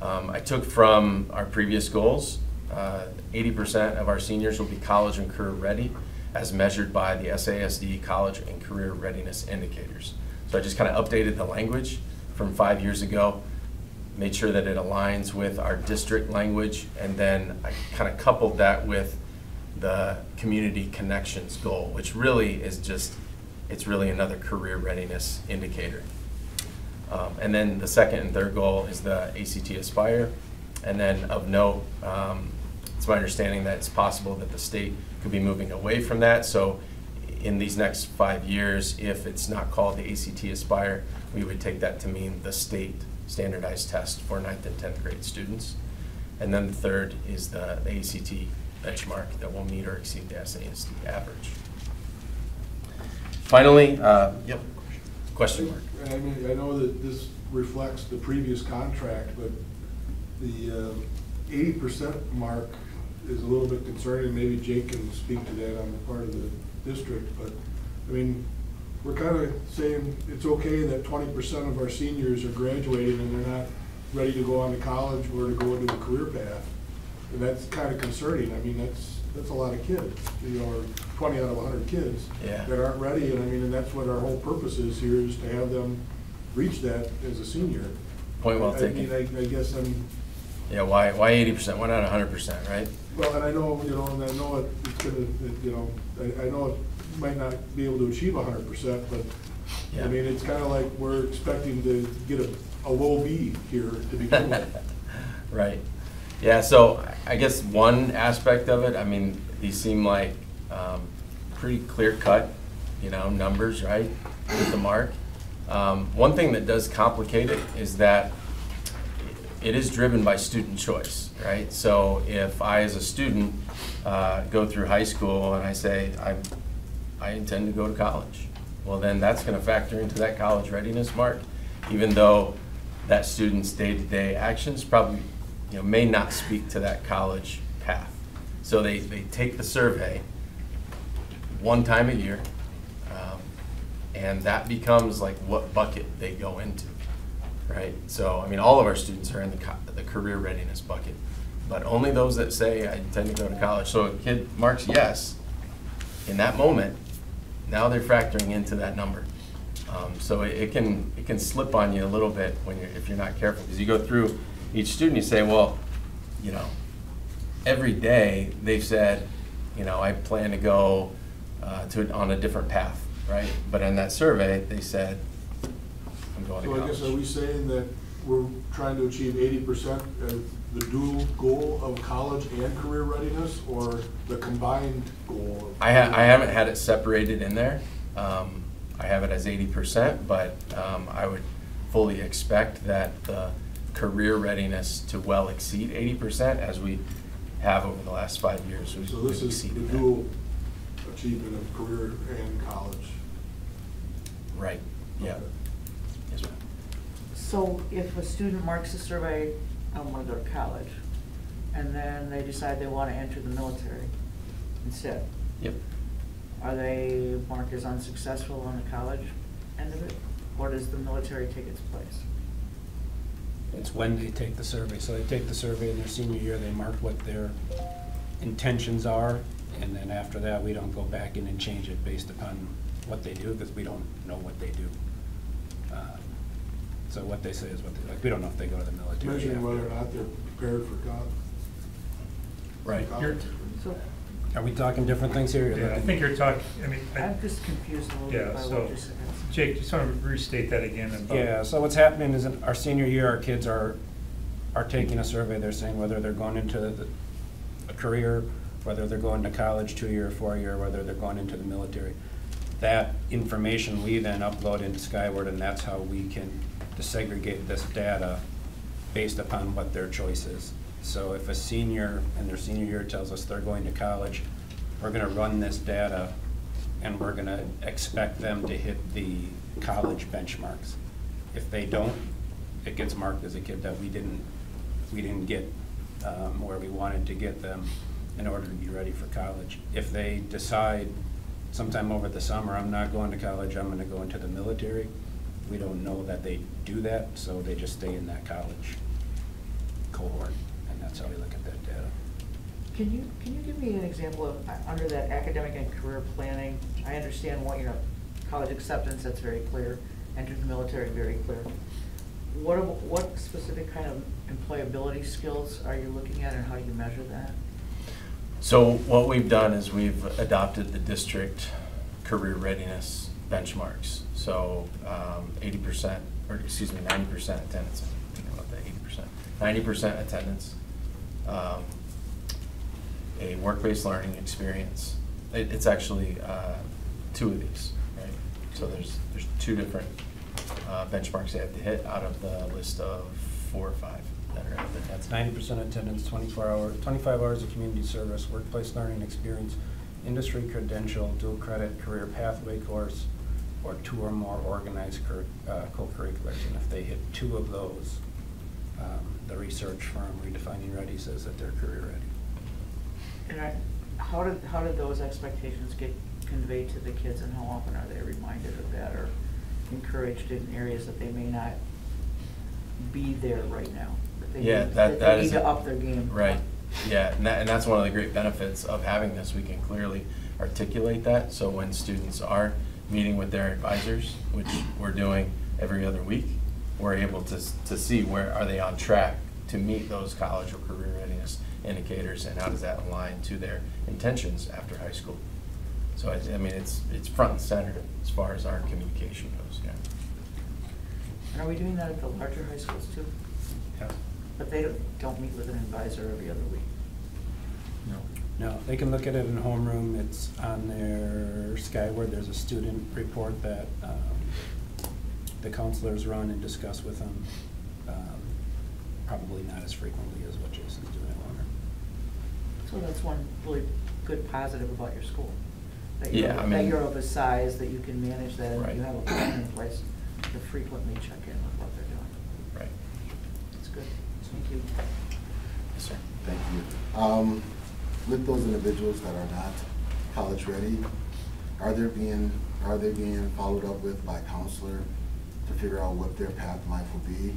S12: Um, I took from our previous goals, uh, eighty percent of our seniors will be college and career ready as measured by the SASD College and Career Readiness Indicators. So I just kind of updated the language from five years ago, made sure that it aligns with our district language, and then I kind of coupled that with the community connections goal, which really is just, it's really another career readiness indicator. Um, and then the second and third goal is the ACT Aspire. And then of note, um, it's my understanding that it's possible that the state could be moving away from that. So in these next five years, if it's not called the ACT Aspire, we would take that to mean the state standardized test for ninth and 10th grade students. And then the third is the, the ACT benchmark that will meet or exceed the SASD average. Finally, uh, yep, question mark.
S13: I mean, I know that this reflects the previous contract, but the uh, eighty percent mark is a little bit concerning. Maybe Jake can speak to that on the part of the district, but, I mean, we're kind of saying it's okay that twenty percent of our seniors are graduating and they're not ready to go on to college or to go into a career path. And that's kind of concerning. I mean, that's, that's a lot of kids, you know, twenty out of hundred kids
S12: Yeah.
S13: that aren't ready. And I mean, and that's what our whole purpose is here, is to have them reach that as a senior.
S12: Point well
S13: I
S12: taken.
S13: mean, I, I guess I'm,
S12: Yeah, why, why eighty percent? Why not hundred percent, right?
S13: well, and I know, you know, and I know it- it's gonna, it- you know, I, I know it might not be able to achieve hundred percent, but,
S12: Yeah.
S13: I mean, it's kind of like we're expecting to get a, a low B here to begin with.
S12: Right. Yeah, so I guess one aspect of it, I mean, these seem like um, pretty clear-cut, you know, numbers, right, with the mark. Um, One thing that does complicate it is that it is driven by student choice, right? So if I, as a student, uh, go through high school and I say, I, I intend to go to college, well, then that's gonna factor into that college readiness mark, even though that student's day-to-day actions probably, you know, may not speak to that college path. So they, they take the survey one time a year, um, and that becomes like what bucket they go into, right? So, I mean, all of our students are in the, the career readiness bucket, but only those that say, I intend to go to college. So a kid marks yes, in that moment, now they're factoring into that number. Um, so it, it can, it can slip on you a little bit when you're, if you're not careful, because you go through each student, you say, well, you know, every day they've said, you know, I plan to go uh, to, on a different path, right? But in that survey, they said, I'm going to college."
S13: So I guess, are we saying that we're trying to achieve eighty percent of the dual goal of college and career readiness, or the combined goal? of-
S12: I ha- I haven't had it separated in there. Um, I have it as eighty percent, but um, I would fully expect that the career readiness to well exceed eighty percent as we have over the last five years.
S13: So this is the
S12: that.
S13: dual achievement of career and college.
S12: Right, yeah.
S13: Okay.
S12: Yes, ma'am.
S14: So if a student marks a survey, I want to go to college, and then they decide they want to enter the military instead,
S12: Yep.
S14: are they marked as unsuccessful on the college end of it? Or does the military take its place?
S15: It's when they take the survey. So they take the survey in their senior year, they mark what their intentions are, and then after that, we don't go back in and change it based upon what they do, because we don't know what they do. Uh, So what they say is what they, like, we don't know if they go to the military.
S13: Measuring whether or not they're prepared for college.
S12: Right.
S13: college.
S14: So
S15: Are we talking different things here? You're
S9: Yeah, I
S15: looking-
S9: think you're talking, I mean, I-
S14: I'm just confused a little
S9: Yeah,
S14: bit by
S9: so-
S14: what you're saying.
S9: Jake, just want to restate that again. about-
S15: Yeah, so what's happening is in our senior year, our kids are, are taking a survey, they're saying whether they're going into the, a career, whether they're going to college, two-year, four-year, whether they're going into the military. That information we then upload into Skyward, and that's how we can desegregate this data based upon what their choice is. So if a senior in their senior year tells us they're going to college, we're gonna run this data and we're gonna expect them to hit the college benchmarks. If they don't, it gets marked as a kid that we didn't, we didn't get um, where we wanted to get them in order to be ready for college. If they decide sometime over the summer, I'm not going to college, I'm gonna go into the military, we don't know that they do that, so they just stay in that college cohort, and that's how we look at that data.
S14: Can you, can you give me an example of, uh, under that academic and career planning, I understand what, you know, college acceptance, that's very clear, enter the military, very clear. What, what specific kind of employability skills are you looking at and how do you measure that?
S12: So what we've done is we've adopted the district career readiness benchmarks. So um, eighty percent, or excuse me, ninety percent attendance, I'm thinking about that, eighty percent. Ninety percent attendance, um, a work-based learning experience. It, it's actually uh, two of these, right? So there's, there's two different uh, benchmarks they have to hit out of the list of four or five
S15: That's ninety percent attendance, twenty-four hour, twenty-five hours of community service, workplace learning experience, industry credential, dual credit, career pathway course, or two or more organized uh, co-curriculars. And if they hit two of those, um, the research firm Redefining Ready says that they're career ready.
S14: And I, how did, how did those expectations get conveyed to the kids and how often are they reminded of that or encouraged in areas that they may not be there right now? They
S12: Yeah,
S14: need-
S12: that, that
S14: They
S12: is.
S14: need
S12: a-
S14: to up their game.
S12: Right, yeah, and that, and that's one of the great benefits of having this, we can clearly articulate that, so when students are meeting with their advisors, which we're doing every other week, we're able to, s- to see where, are they on track to meet those college or career readiness indicators, and how does that align to their intentions after high school? So I, I mean, it's, it's front and center as far as our communication goes, yeah.
S14: And are we doing that at the larger high schools too?
S15: Yes.
S14: But they don't, don't meet with an advisor every other week?
S15: No, No, they can look at it in homeroom, it's on their Skyward, there's a student report that um, the counselors run and discuss with them. um, Probably not as frequently as what Jason's doing at Warriner.
S14: So that's one really good positive about your school. That you're-
S12: Yeah, I
S14: That you're of a size that you can manage that and
S12: Right.
S14: you have a plan in place to frequently check in with what they're doing.
S12: Right.
S14: That's good. Thank you.
S12: Yes, sir.
S3: Thank you. Um, with those individuals that are not college ready, are they being, are they being followed up with by counselor to figure out what their path in life will be,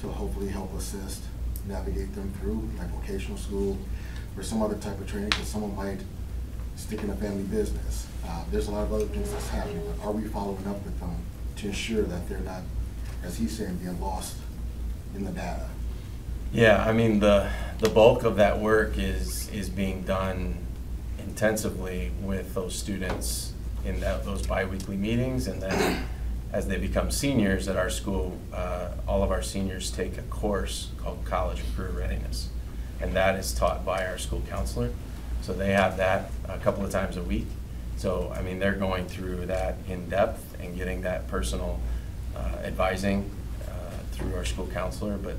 S3: to hopefully help assist, navigate them through, like vocational school, or some other type of training, because someone might stick in a family business. Uh, there's a lot of other things that's happening, but are we following up with them to ensure that they're not, as he's saying, being lost in the data?
S12: Yeah, I mean, the, the bulk of that work is, is being done intensively with those students in that, those biweekly meetings, and then as they become seniors at our school, uh, all of our seniors take a course called College and Career Readiness. And that is taught by our school counselor, so they have that a couple of times a week. So, I mean, they're going through that in depth and getting that personal uh, advising uh, through our school counselor, but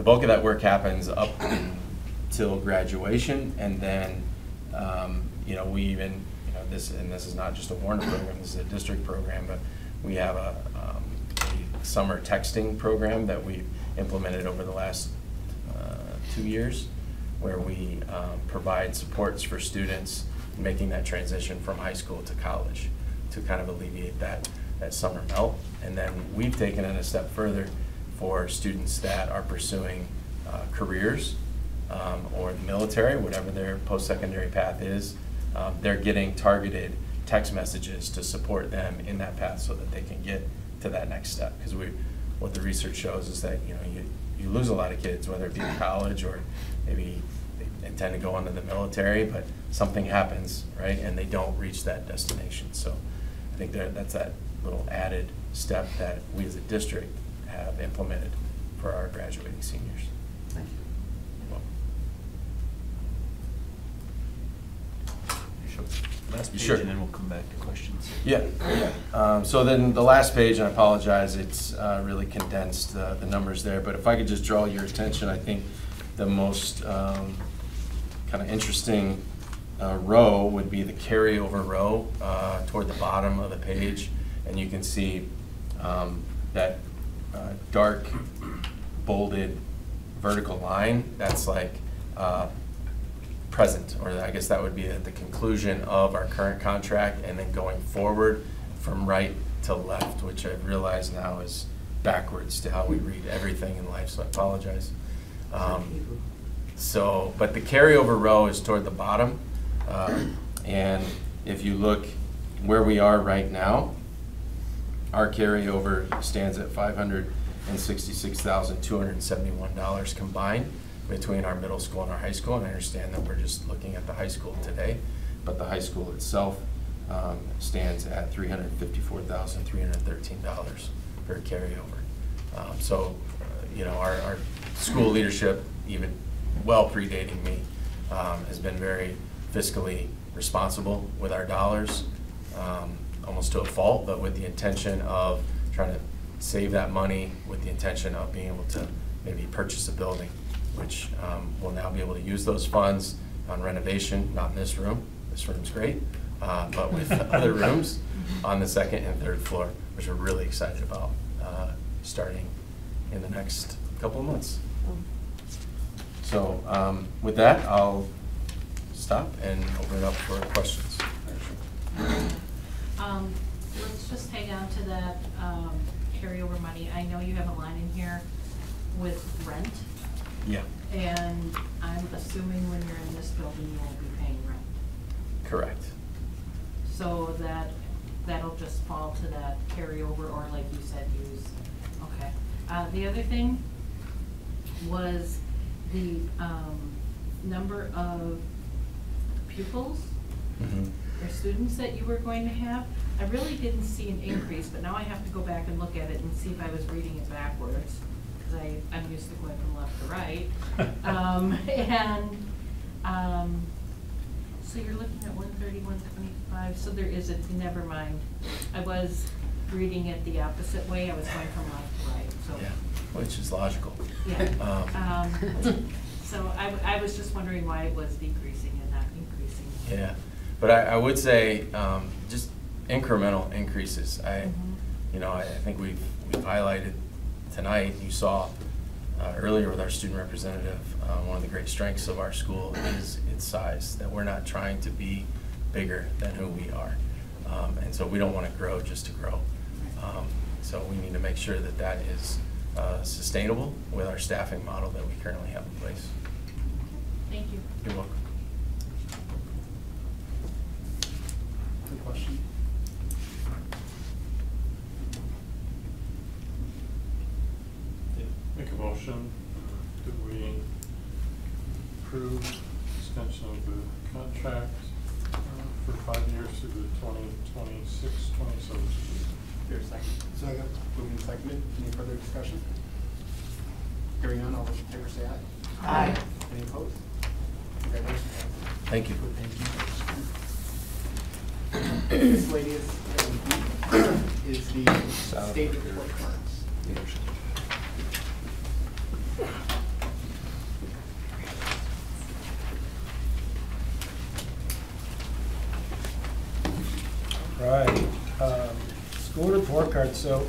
S12: the bulk of that work happens up till graduation, and then, um, you know, we even, you know, this, and this is not just a Warriner program, this is a district program, but we have a, um, a summer texting program that we've implemented over the last, uh, two years, where we, um, provide supports for students making that transition from high school to college, to kind of alleviate that, that summer melt. And then we've taken it a step further for students that are pursuing uh, careers um, or the military, whatever their post-secondary path is. Um, They're getting targeted text messages to support them in that path so that they can get to that next step. Because we, what the research shows is that, you know, you, you lose a lot of kids, whether it be in college or maybe they intend to go into the military, but something happens, right, and they don't reach that destination. So I think that, that's that little added step that we as a district have implemented for our graduating seniors.
S14: Thank you.
S11: Last page,
S12: Sure.
S11: and then we'll come back to questions.
S12: Yeah, yeah. Um, So then the last page, and I apologize, it's uh, really condensed, uh, the numbers there, but if I could just draw your attention, I think the most kind of interesting uh, row would be the carryover row uh, toward the bottom of the page. And you can see um, that uh, dark bolded vertical line, that's like uh, present, or I guess that would be at the conclusion of our current contract, and then going forward from right to left, which I realize now is backwards to how we read everything in life, so I apologize. Um, so, but the carryover row is toward the bottom. Um, And if you look where we are right now, our carryover stands at five hundred and sixty-six thousand, two hundred and seventy-one dollars combined between our middle school and our high school. And I understand that we're just looking at the high school today, but the high school itself um, stands at three hundred and fifty-four thousand, three hundred and thirteen dollars per carryover. Um, So, uh, you know, our, our school leadership, even well predating me, um, has been very fiscally responsible with our dollars, um, almost to a fault, but with the intention of trying to save that money with the intention of being able to maybe purchase a building, which um, we'll now be able to use those funds on renovation, not in this room, this room's great, uh, but with other rooms on the second and third floor, which we're really excited about, uh, starting in the next couple of months. So um, with that, I'll stop and open it up for questions.
S16: Um, let's just hang on to that, um, carryover money. I know you have a line in here with rent,
S12: Yeah.
S16: and I'm assuming when you're in this building, you won't be paying rent.
S12: Correct.
S16: So that, that'll just fall to that carryover, or like you said, use, okay. Uh, the other thing was the, um, number of pupils
S12: Mhm.
S16: Or students that you were going to have. I really didn't see an increase, but now I have to go back and look at it and see if I was reading it backwards, because I, I'm used to going from left to right. Um, and, um, so you're looking at one thirty, one twenty-five, so there is a, never mind. I was reading it the opposite way, I was going from left to right, so.
S12: Yeah, which is logical.
S16: Yeah,
S12: Um,
S16: um, so I was just wondering why it was decreasing and not increasing.
S12: Yeah, but I, I would say, um, just incremental increases. I,
S16: Mhm.
S12: you know, I, I think we've, we've highlighted tonight, you saw, uh, earlier with our student representative, uh, one of the great strengths of our school is its size, that we're not trying to be bigger than who we are. Um, and so we don't wanna grow just to grow. Um, so we need to make sure that that is, uh, sustainable with our staffing model that we currently have in place.
S16: Thank you.
S12: You're welcome.
S2: Good question.
S17: Make a motion that we approve extension of the contract uh, for five years through the 2026, 27 school year.
S2: Second. Second. Moving and seconded. Any further discussion? Hearing none, all those in favor say aye.
S14: Aye.
S2: Any opposed? Congratulations.
S12: Thank you.
S2: Miscellaneous item lady is the state report cards.
S15: Right, um, school report cards, so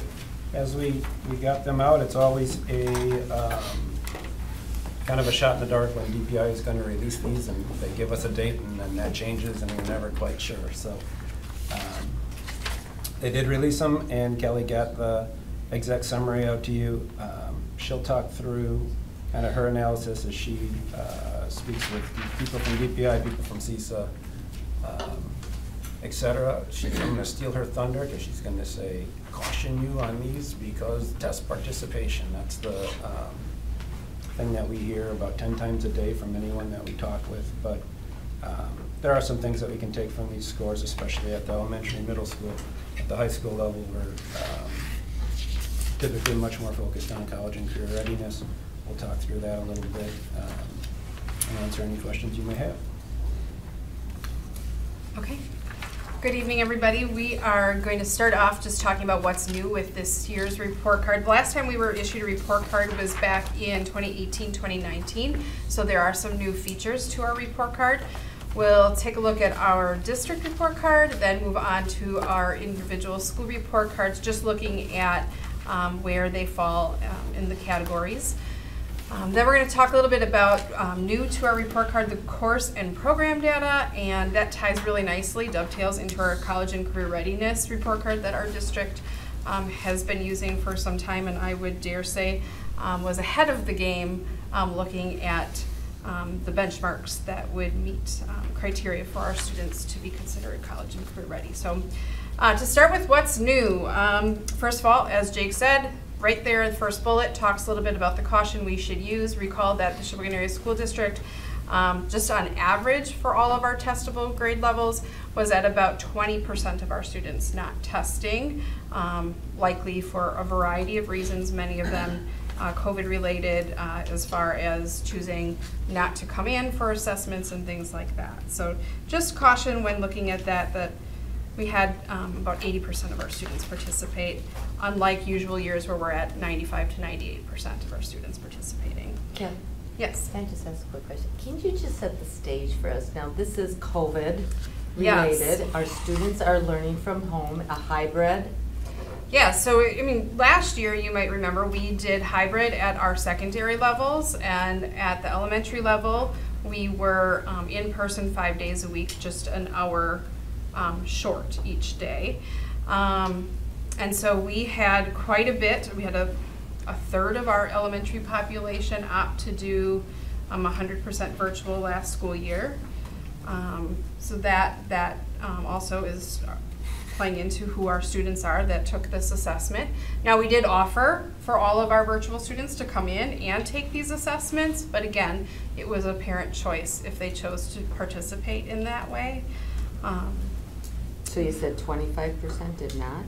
S15: as we, we got them out, it's always a, um, kind of a shot in the dark when DPI is gonna release these, and they give us a date, and then that changes, and we're never quite sure, so. um, They did release them, and Kelly got the exact summary out to you. Um, She'll talk through kind of her analysis as she uh, speaks with people from DPI, people from CESA, um, et cetera. She's, gonna steal her thunder, because she's gonna say, caution you on these, because test participation, that's the, um, thing that we hear about ten times a day from anyone that we talk with, but, um, there are some things that we can take from these scores, especially at the elementary and middle school. At the high school level, we're, um, typically much more focused on college and career readiness. We'll talk through that a little bit, um, and answer any questions you may have.
S4: Okay. Good evening, everybody. We are going to start off just talking about what's new with this year's report card. The last time we were issued a report card was back in 2018, 2019, so there are some new features to our report card. We'll take a look at our district report card, then move on to our individual school report cards, just looking at um, where they fall um, in the categories. Um, then we're going to talk a little bit about um, new to our report card, the course and program data, and that ties really nicely, dovetails into our college and career readiness report card that our district um, has been using for some time, and I would dare say um, was ahead of the game um, looking at um, the benchmarks that would meet criteria for our students to be considered college and career ready. So uh, to start with what's new, first of all, as Jake said, right there, in the first bullet talks a little bit about the caution we should use. Recall that the Sheboygan Area School District, um, just on average for all of our testable grade levels, was at about 20% of our students not testing, um, likely for a variety of reasons, many of them uh, COVID related, uh, as far as choosing not to come in for assessments and things like that. So just caution when looking at that, that we had um, about 80% of our students participate, unlike usual years where we're at 95 to 98% of our students participating.
S8: Kim?
S4: Yes.
S8: Can I just ask a quick question? Can you just set the stage for us? Now, this is COVID
S4: Yes.
S8: related. Our students are learning from home, a hybrid.
S4: Yeah, so I mean, last year you might remember we did hybrid at our secondary levels, and at the elementary level we were um, in person five days a week, just an hour um, short each day. Um, and so we had quite a bit. We had a, a third of our elementary population opt to do um, 100% virtual last school year. Um, so that that um, also is playing into who our students are that took this assessment. Now we did offer for all of our virtual students to come in and take these assessments, but again, it was a parent choice if they chose to participate in that way. Um,
S8: So you said twenty-five percent did not?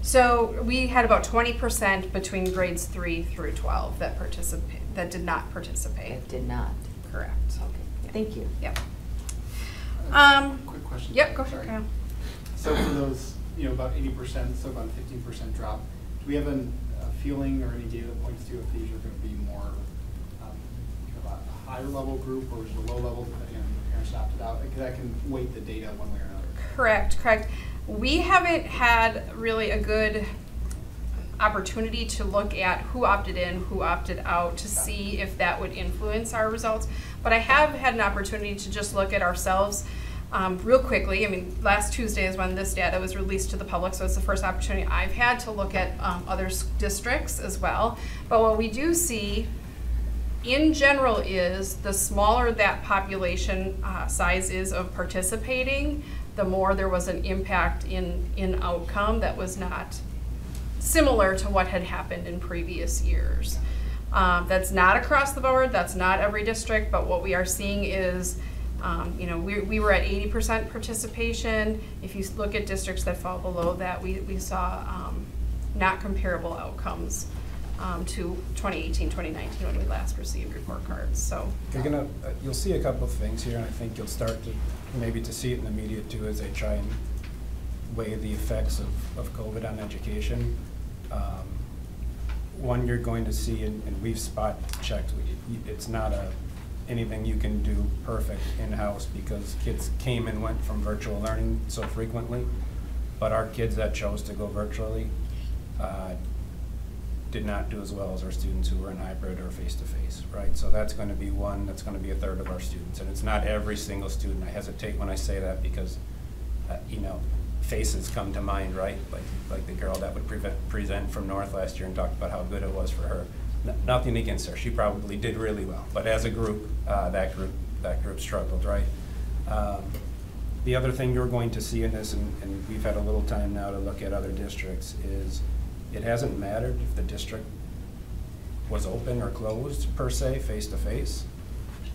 S4: so we had about 20% between grades three through 12 that participate that did not participate.
S8: That did not.
S4: Correct.
S8: Okay, thank you.
S4: Yep. Um,
S2: Quick question.
S4: Yep, go for
S2: Sorry.
S4: it,
S2: So for those, you know, about eighty percent, so about fifteen percent drop, do we have an, a feeling or any data that points to if these are gonna be more, um, kind of a higher level group or is it a low level, depending on if parents opted out? Like, that can weight the data one way or another.
S4: Correct, correct. We haven't had really a good opportunity to look at who opted in, who opted out, to see if that would influence our results. But I have had an opportunity to just look at ourselves um, real quickly. I mean, last Tuesday is when this data was released to the public, so it's the first opportunity I've had to look at um, other s- districts as well. But what we do see in general is the smaller that population uh, size is of participating, the more there was an impact in, in outcome that was not similar to what had happened in previous years. Um, that's not across the board, that's not every district, but what we are seeing is, um, you know, we, we were at eighty percent participation. If you look at districts that fall below that, we, we saw, um, not comparable outcomes, um, to 2018, 2019 when we last received report cards, so.
S15: You're gonna, uh, you'll see a couple of things here, and I think you'll start to, maybe to see it in the media too, as they try and weigh the effects of, of COVID on education. Um, One, you're going to see, and, and we've spot checked, it's not a, anything you can do perfect in-house because kids came and went from virtual learning so frequently. But our kids that chose to go virtually, uh, did not do as well as our students who were in hybrid or face-to-face, right? So that's going to be one, that's going to be a third of our students. And it's not every single student. I hesitate when I say that because, uh, you know, faces come to mind, right? Like, like the girl that would preve- present from North last year and talked about how good it was for her. Nothing against her. She probably did really well. But as a group, uh, that group, that group struggled, right? Um, The other thing you're going to see in this, and, and we've had a little time now to look at other districts, is it hasn't mattered if the district was open or closed per se, face-to-face.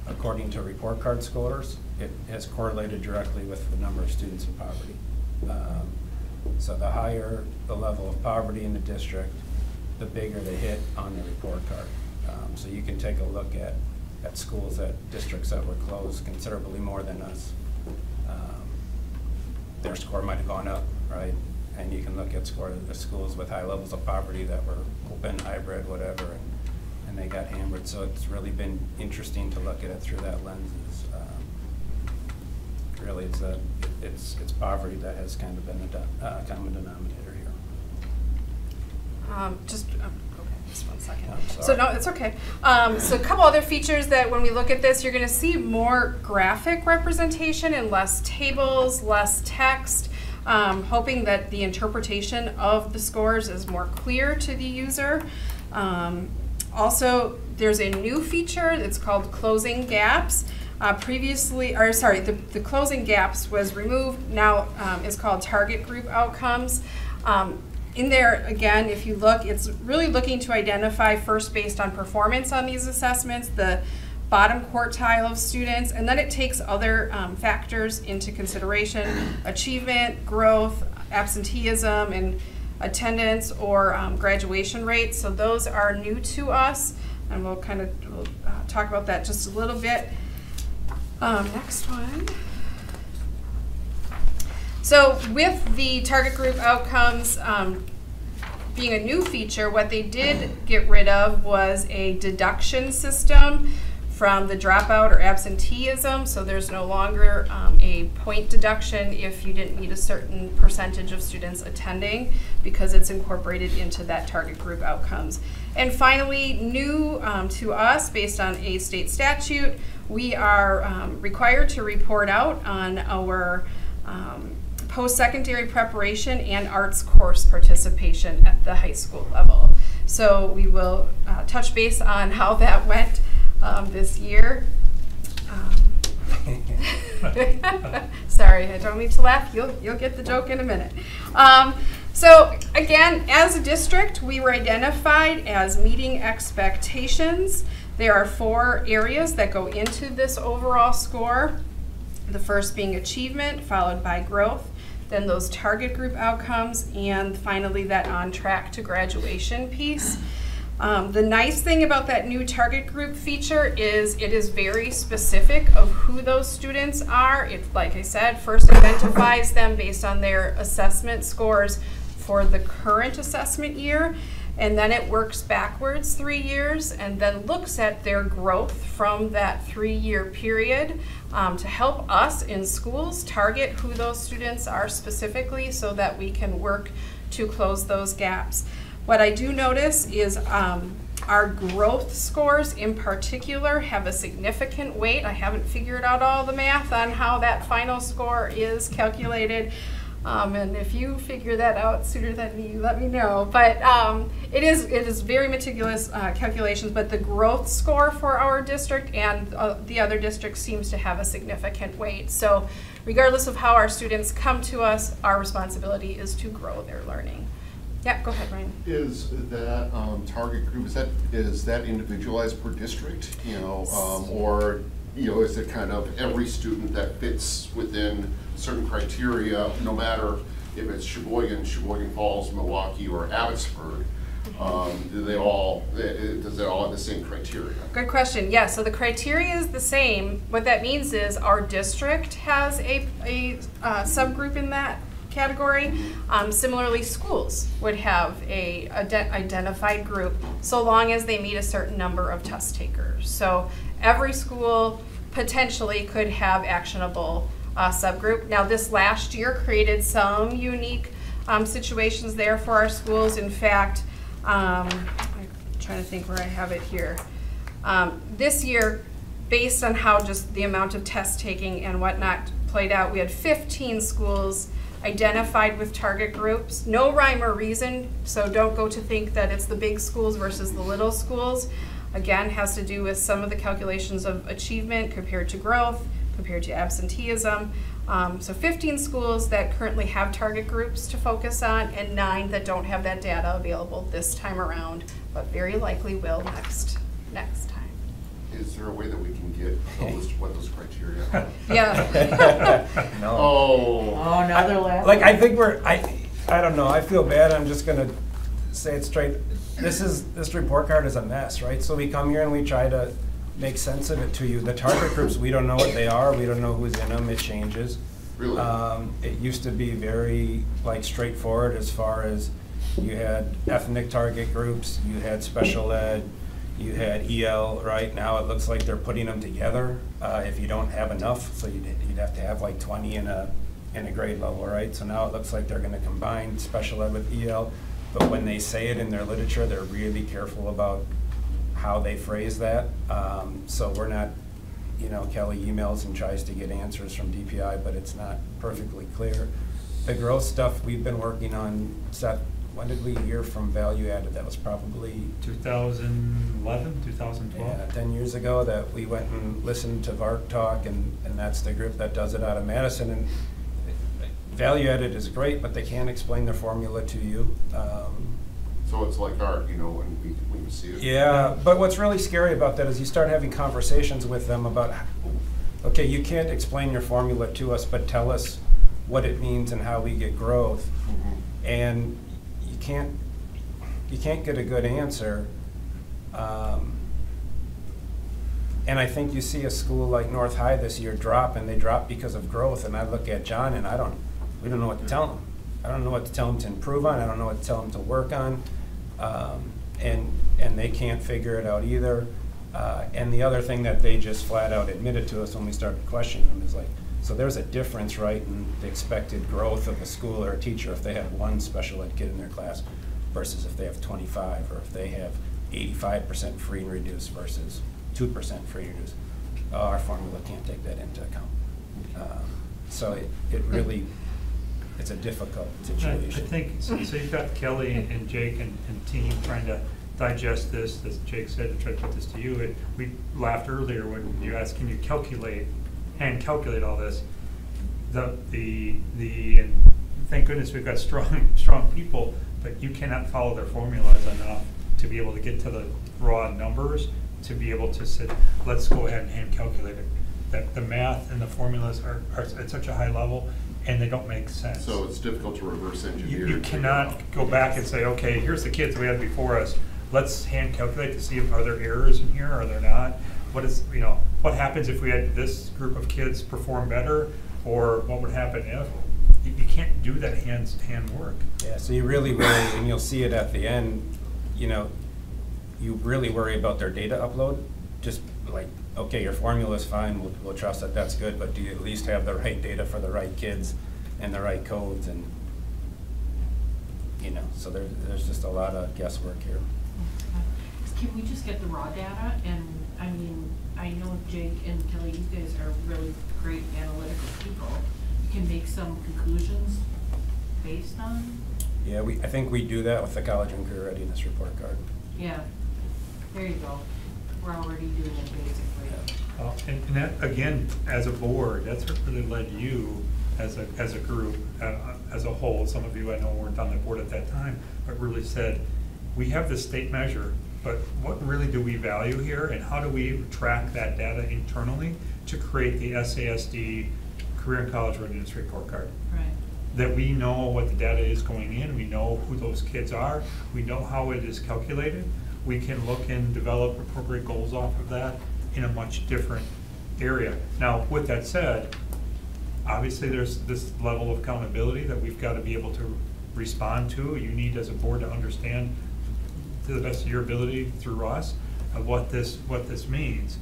S15: According to report card scores, it has correlated directly with the number of students in poverty. Um, So the higher the level of poverty in the district, the bigger the hit on the report card. Um, So you can take a look at, at schools that, districts that were closed considerably more than us. Um, Their score might have gone up, right? And you can look at score, the schools with high levels of poverty that were open, hybrid, whatever, and, and they got hammered. So it's really been interesting to look at it through that lenses. Um, Really, it's a, it's, it's poverty that has kind of been the do- uh, common denominator here.
S4: Um, just, um, okay, just one second. So, no, it's okay. Um, so a couple other features that when we look at this, you're gonna see more graphic representation and less tables, less text. Um, hoping that the interpretation of the scores is more clear to the user. Um, also, there's a new feature that's called closing gaps. Uh, previously, or sorry, the, the closing gaps was removed, now um, is called target group outcomes. Um, in there, again, if you look, it's really looking to identify first based on performance on these assessments, the bottom quartile of students, and then it takes other um, factors into consideration, achievement, growth, absenteeism, and attendance or um, graduation rates. So those are new to us, and we'll kind of we'll, uh, talk about that just a little bit. Um, next one. So with the target group outcomes um, being a new feature, what they did get rid of was a deduction system from the dropout or absenteeism. So there's no longer um, a point deduction if you didn't meet a certain percentage of students attending because it's incorporated into that target group outcomes. And finally, new um, to us based on a state statute, we are um, required to report out on our um, post-secondary preparation and arts course participation at the high school level. So we will uh, touch base on how that went um, this year. Um, sorry, I don't mean to laugh. You'll, you'll get the joke in a minute. Um, so again, as a district, we were identified as meeting expectations. There are four areas that go into this overall score. The first being achievement, followed by growth, then those target group outcomes, and finally that on track to graduation piece. Um, the nice thing about that new target group feature is it is very specific of who those students are. It, like I said, first identifies them based on their assessment scores for the current assessment year, and then it works backwards three years and then looks at their growth from that three-year period um, to help us in schools target who those students are specifically so that we can work to close those gaps. What I do notice is um, our growth scores in particular have a significant weight. I haven't figured out all the math on how that final score is calculated. Um, and if you figure that out sooner than me, let me know. But um, it is it is very meticulous uh, calculations. But the growth score for our district and uh, the other districts seems to have a significant weight. So, regardless of how our students come to us, our responsibility is to grow their learning. Yeah, go ahead, Ryan.
S7: Is that um, target group, is that, is that individualized per district, you know, um, or, you know, is it kind of every student that fits within certain criteria, no matter if it's Sheboygan, Sheboygan Falls, Milwaukee, or Abbotsford? Um, do they all, eh, does it all have the same criteria?
S4: Good question. Yeah, so the criteria is the same. What that means is our district has a, a uh, subgroup in that category. Um, similarly, schools would have a ide- identified group so long as they meet a certain number of test takers. So every school potentially could have actionable uh, subgroup. Now, this last year created some unique um, situations there for our schools. In fact, um, I'm trying to think where I have it here. Um, this year, based on how just the amount of test taking and whatnot played out, we had 15 schools identified with target groups. No rhyme or reason, so don't go to think that it's the big schools versus the little schools. Again, has to do with some of the calculations of achievement compared to growth, compared to absenteeism. Um, so 15 schools that currently have target groups to focus on and nine that don't have that data available this time around, but very likely will next, next time.
S7: Is there a way that we can get a list of what those criteria are?
S4: Yeah.
S15: No.
S7: Oh.
S14: Oh, now they're laughing.
S15: Like, I think we're, I, I don't know, I feel bad, I'm just gonna say it straight. This is, this report card is a mess, right? So we come here and we try to make sense of it to you. The target groups, we don't know what they are, we don't know who's in them, it changes.
S7: Really?
S15: Um, it used to be very, like, straightforward as far as you had ethnic target groups, you had special ed, you had EL, right? Now it looks like they're putting them together, uh, if you don't have enough, so you'd, you'd have to have like twenty in a, in a grade level, right? So now it looks like they're gonna combine special ed with EL, but when they say it in their literature, they're really careful about how they phrase that. Um, so we're not, you know, Kelly emails and tries to get answers from DPI, but it's not perfectly clear. The growth stuff, we've been working on, Seth when did we hear from Value Added? That was probably
S9: 2011, 2012?
S15: Yeah, ten years ago that we went and listened to VARC talk and, and that's the group that does it out of Madison and value added is great, but they can't explain their formula to you. Um,
S7: So it's like art, you know, when we, when we see it.
S15: yeah, but what's really scary about that is you start having conversations with them about, okay, you can't explain your formula to us, but tell us what it means and how we get growth.
S7: Mhm.
S15: And you can't, you can't get a good answer. Um, And I think you see a school like North High this year drop, and they drop because of growth, and I look at John and I don't, we don't know what to tell them. I don't know what to tell them to improve on, I don't know what to tell them to work on. Um, And, and they can't figure it out either. Uh, And the other thing that they just flat out admitted to us when we started questioning them is like, so there's a difference, right, in the expected growth of a school or a teacher if they have one special ed kid in their class versus if they have twenty-five, or if they have eighty-five percent free and reduced versus two percent free and reduced. Uh, Our formula can't take that into account. Um, So it, it really, it's a difficult
S9: I I
S15: situation.
S9: think, so so you've got Kelly and and Jake and, and team trying to digest this, as Jake said, to try to put this to you. And we laughed earlier when you asked, can you calculate, hand calculate all this? The, the, the, and thank goodness we've got strong, strong people, but you cannot follow their formulas enough to be able to get to the raw numbers, to be able to say, let's go ahead and hand calculate it. That the math and the formulas are, are at such a high level, and they don't make sense.
S7: So it's difficult to reverse engineer.
S9: You, you cannot go back and say, okay, here's the kids we had before us. Let's hand calculate to see if, are there errors in here, are there not? What is, you know, what happens if we had this group of kids perform better? Or what would happen if? You, you can't do that hands, hand work.
S15: Yeah, so you really worry, and you'll see it at the end, you know, you really worry about their data upload. Just like, okay, your formula is fine, we'll, we'll trust that that's good, but do you at least have the right data for the right kids and the right codes and, you know, so there, there's just a lot of guesswork here.
S16: Can we just get the raw data? And, I mean, I know Jake and Kelly, you guys are really great analytical people. You can make some conclusions based on,
S15: Yeah, we, I think we do that with the college and career readiness report card.
S16: yeah, there you go. We're already doing it basically.
S9: Uh, And, and that, again, as a board, that's what really led you as a, as a group, uh, as a whole. Some of you I know weren't on the board at that time, but really said, we have this state measure, but what really do we value here? And how do we track that data internally to create the SASD Career and College Readiness Report Card?
S16: Right.
S9: that we know what the data is going in, we know who those kids are, we know how it is calculated. We can look and develop appropriate goals off of that in a much different area. Now, with that said, obviously, there's this level of accountability that we've got to be able to respond to. You need as a board to understand to the best of your ability through us of what this, what this means.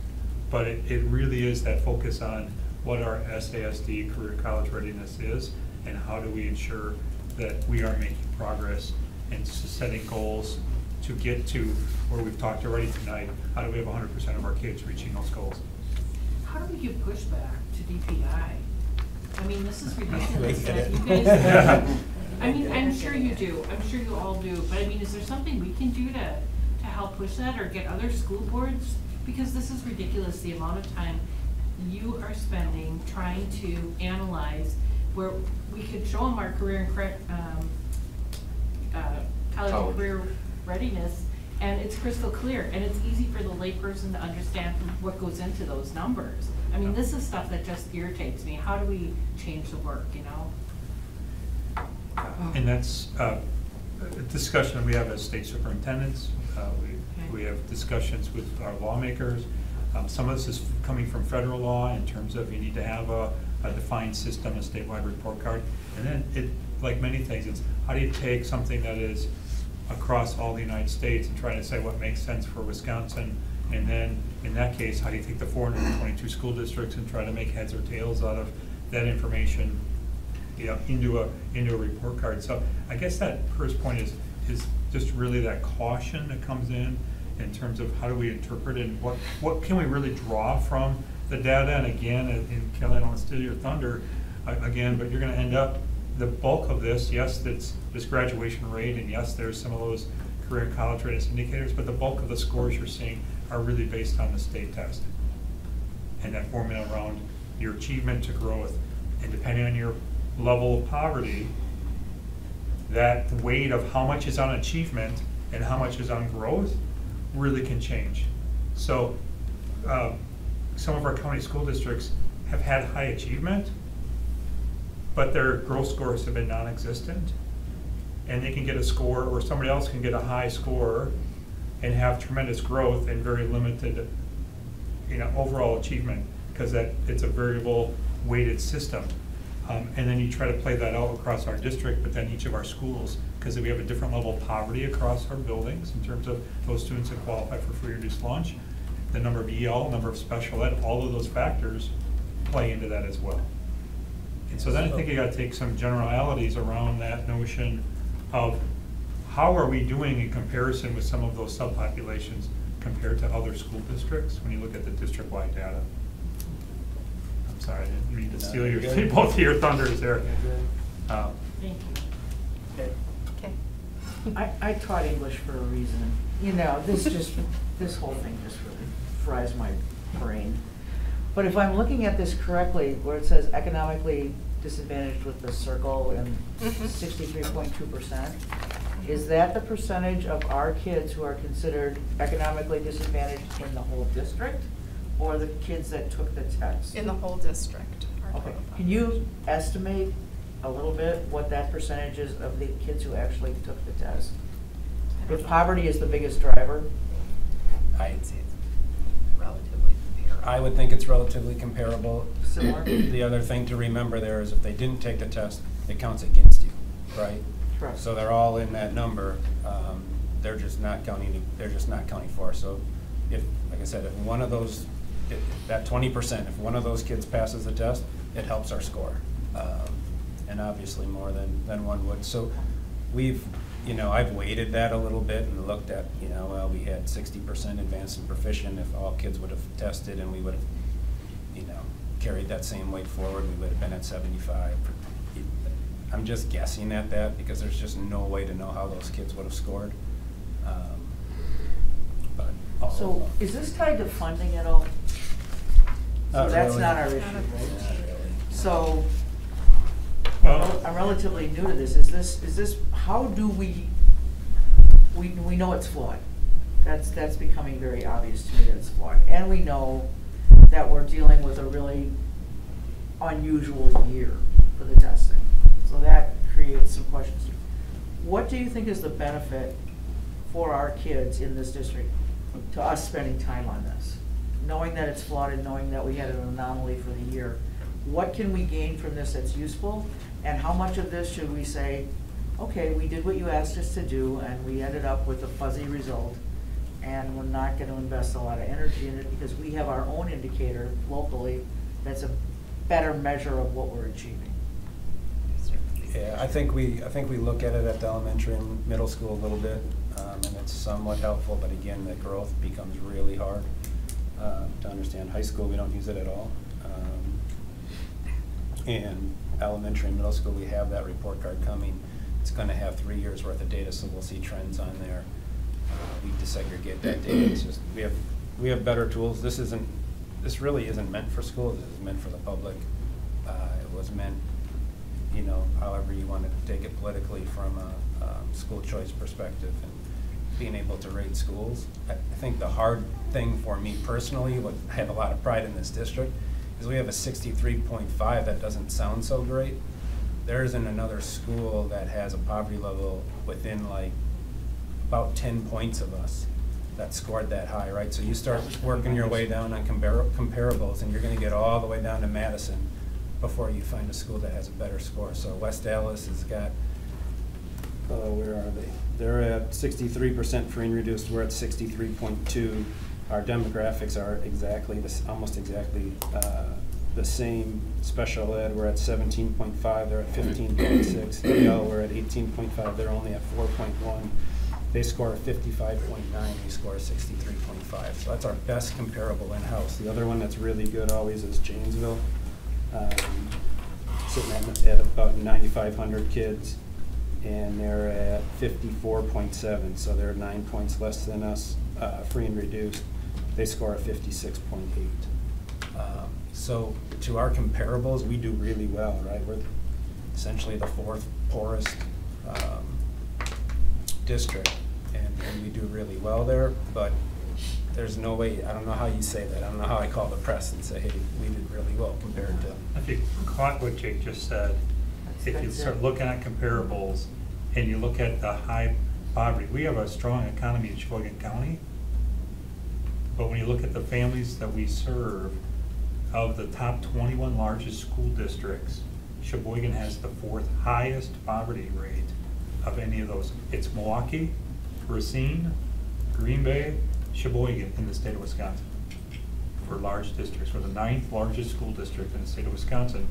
S9: But it, it really is that focus on what our SASD career college readiness is and how do we ensure that we are making progress and setting goals to get to where we've talked already tonight. How do we have hundred percent of our kids reaching those goals?
S16: How do we give pushback to DPI? I mean, this is ridiculous that you guys, I mean, I'm sure you do, I'm sure you all do, but I mean, is there something we can do to, to help push that or get other school boards? Because this is ridiculous, the amount of time you are spending trying to analyze where we could show them our career and um, uh, college and
S7: College.
S16: career readiness, and it's crystal clear, and it's easy for the layperson to understand what goes into those numbers. I mean, this is stuff that just irritates me. How do we change the work, you know?
S9: And that's uh, a discussion we have as state superintendents. Uh, We we have discussions with our lawmakers. Um, Some of this is coming from federal law in terms of you need to have a a defined system, a statewide report card. And then it, like many things, it's how do you take something that is across all the United States and try to say what makes sense for Wisconsin? And then, in that case, how do you take the four hundred and twenty-two school districts and try to make heads or tails out of that information you know, into a, into a report card. So I guess that first point is, is just really that caution that comes in, in terms of how do we interpret and what, what can we really draw from the data? And again, and Kelly, I don't want to steal your thunder, uh, again, but you're gonna end up, the bulk of this, yes, it's this graduation rate, and yes, there's some of those career and college readiness indicators, but the bulk of the scores you're seeing are really based on the state test. And that formula around your achievement to growth, and depending on your level of poverty, that the weight of how much is on achievement and how much is on growth really can change. So, uh, some of our county school districts have had high achievement, but their growth scores have been non-existent. And they can get a score, or somebody else can get a high score and have tremendous growth and very limited, you know, overall achievement, because that, it's a variable weighted system. Um, and then you try to play that out across our district, but then each of our schools, because we have a different level of poverty across our buildings in terms of those students that qualify for free or reduced lunch, the number of EL, number of special ed, all of those factors play into that as well. And so then I think you gotta take some generalities around that notion of how are we doing in comparison with some of those subpopulations compared to other school districts, when you look at the district-wide data? I'm sorry, I didn't mean to steal your,
S14: Good.
S9: both of your thunders there. Um,
S16: Thank you.
S14: Okay.
S8: Okay.
S14: I, I taught English for a reason. You know, this just, this whole thing just really fries my brain. But if I'm looking at this correctly, where it says economically disadvantaged with the circle and
S10: Mhm.
S14: sixty-three point two percent, is that the percentage of our kids who are considered economically disadvantaged in the whole district? Or the kids that took the test?
S4: In the whole district. our
S14: Okay,
S4: total
S14: can you estimate a little bit what that percentage is of the kids who actually took the test? If poverty is the biggest driver,
S15: I'd say it's
S10: Relatively comparable.
S15: I would think it's relatively comparable.
S14: Similar?
S15: The other thing to remember there is if they didn't take the test, it counts against you, right?
S14: Correct.
S15: So they're all in that number, um, they're just not counting, they're just not counting for. So if, like I said, if one of those, if that twenty percent, if one of those kids passes the test, it helps our score. Um, And obviously more than, than one would. So we've, you know, I've weighted that a little bit and looked at, you know, well, we had sixty percent advanced and proficient. If all kids would have tested and we would have, you know, carried that same weight forward, we would have been at seventy-five. I'm just guessing at that because there's just no way to know how those kids would have scored. Um,
S14: so is this tied to funding at all? So
S15: Not
S14: that's
S15: really.
S14: not our issue, right? So,
S9: Well,
S14: I'm relatively new to this, is this, is this, how do we, we, we know it's flawed. That's, that's becoming very obvious to me that it's flawed. And we know that we're dealing with a really unusual year for the testing. So that creates some questions. What do you think is the benefit for our kids in this district to us spending time on this? Knowing that it's flawed and knowing that we had an anomaly for the year, what can we gain from this that's useful? And how much of this should we say, okay, we did what you asked us to do and we ended up with a fuzzy result and we're not gonna invest a lot of energy in it because we have our own indicator locally that's a better measure of what we're achieving.
S15: Yeah, I think we, I think we look at it at the elementary and middle school a little bit, um, and it's somewhat helpful, but again, the growth becomes really hard, uh, to understand. High school, we don't use it at all. Um, And elementary and middle school, we have that report card coming. It's gonna have three years' worth of data, so we'll see trends on there. Uh, We desegregate that data, it's just, we have, we have better tools. This isn't, this really isn't meant for schools, this is meant for the public. Uh, It was meant you know, however you want to take it politically from a, um, school choice perspective and being able to rate schools. I I think the hard thing for me personally, what I have a lot of pride in this district, is we have a sixty-three point five that doesn't sound so great. There isn't another school that has a poverty level within like about ten points of us that scored that high, right? So you start working your way down on compar- comparables, and you're gonna get all the way down to Madison before you find a school that has a better score. So West Allis has got, oh, where are they? They're at sixty-three percent free and reduced, we're at sixty-three point two. Our demographics are exactly, this, almost exactly, uh, the same. Special ed, we're at seventeen point five, they're at fifteen point six. EL, we're at eighteen point five, they're only at four point one. They score fifty-five point nine, we score sixty-three point five. So that's our best comparable in-house. The other one that's really good always is Janesville. Um, sitting at, at about ninety-five hundred kids, and they're at fifty-four point seven, so they're nine points less than us, uh, free and reduced. They score a fifty-six point eight. Um, So to our comparables, we do really well, right? We're essentially the fourth poorest um, district, and, and we do really well there, but there's no way, I don't know how you say that, I don't know how I call the press and say, hey, we did really well compared to.
S9: If you caught what Jake just said, if you start looking at comparables and you look at the high poverty, we have a strong economy in Sheboygan County. But when you look at the families that we serve, of the top twenty-one largest school districts, Sheboygan has the fourth highest poverty rate of any of those. It's Milwaukee, Racine, Green Bay, Sheboygan in the state of Wisconsin for large districts. We're the ninth largest school district in the state of Wisconsin,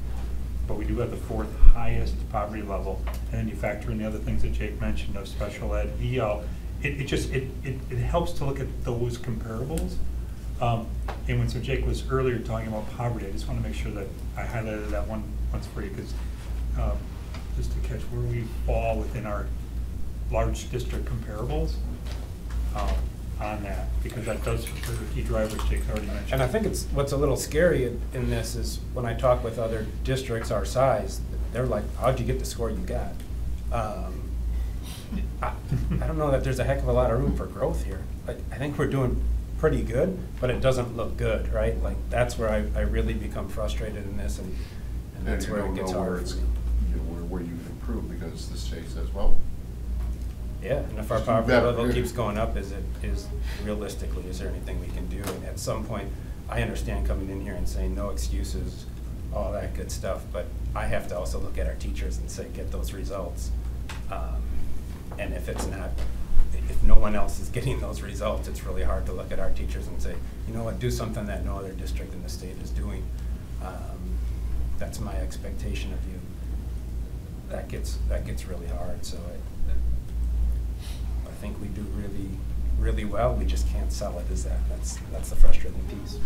S9: but we do have the fourth highest poverty level. And then you factor in the other things that Jake mentioned of special ed, EL. It, it just, it, it, it helps to look at those comparables. Um, and when, so Jake was earlier talking about poverty, I just want to make sure that I highlighted that one once for you, because, um, just to catch where we fall within our large district comparables, um, on that, because that does, for the key drivers Jake's already mentioned.
S15: And I think it's, what's a little scary in, in this is when I talk with other districts our size, they're like, how'd you get the score you got? Um, I, I don't know that there's a heck of a lot of room for growth here. I, I think we're doing pretty good, but it doesn't look good, right? Like, that's where I, I really become frustrated in this and, and
S7: And
S15: that's
S7: you
S15: where it gets
S7: know where
S15: hard.
S7: it's,
S15: for me.
S7: you know, where, where you've improved, because the state says, well,
S15: Yeah, and if our poverty
S7: better.
S15: level keeps going up, is it, is realistically, is there anything we can do? And at some point, I understand coming in here and saying no excuses, all that good stuff, but I have to also look at our teachers and say, get those results. Um, And if it's not, if no one else is getting those results, it's really hard to look at our teachers and say, you know what, do something that no other district in the state is doing. Um, That's my expectation of you. That gets, that gets really hard, so I, I think we do really, really well, we just can't sell it, is that, that's, that's the frustrating piece.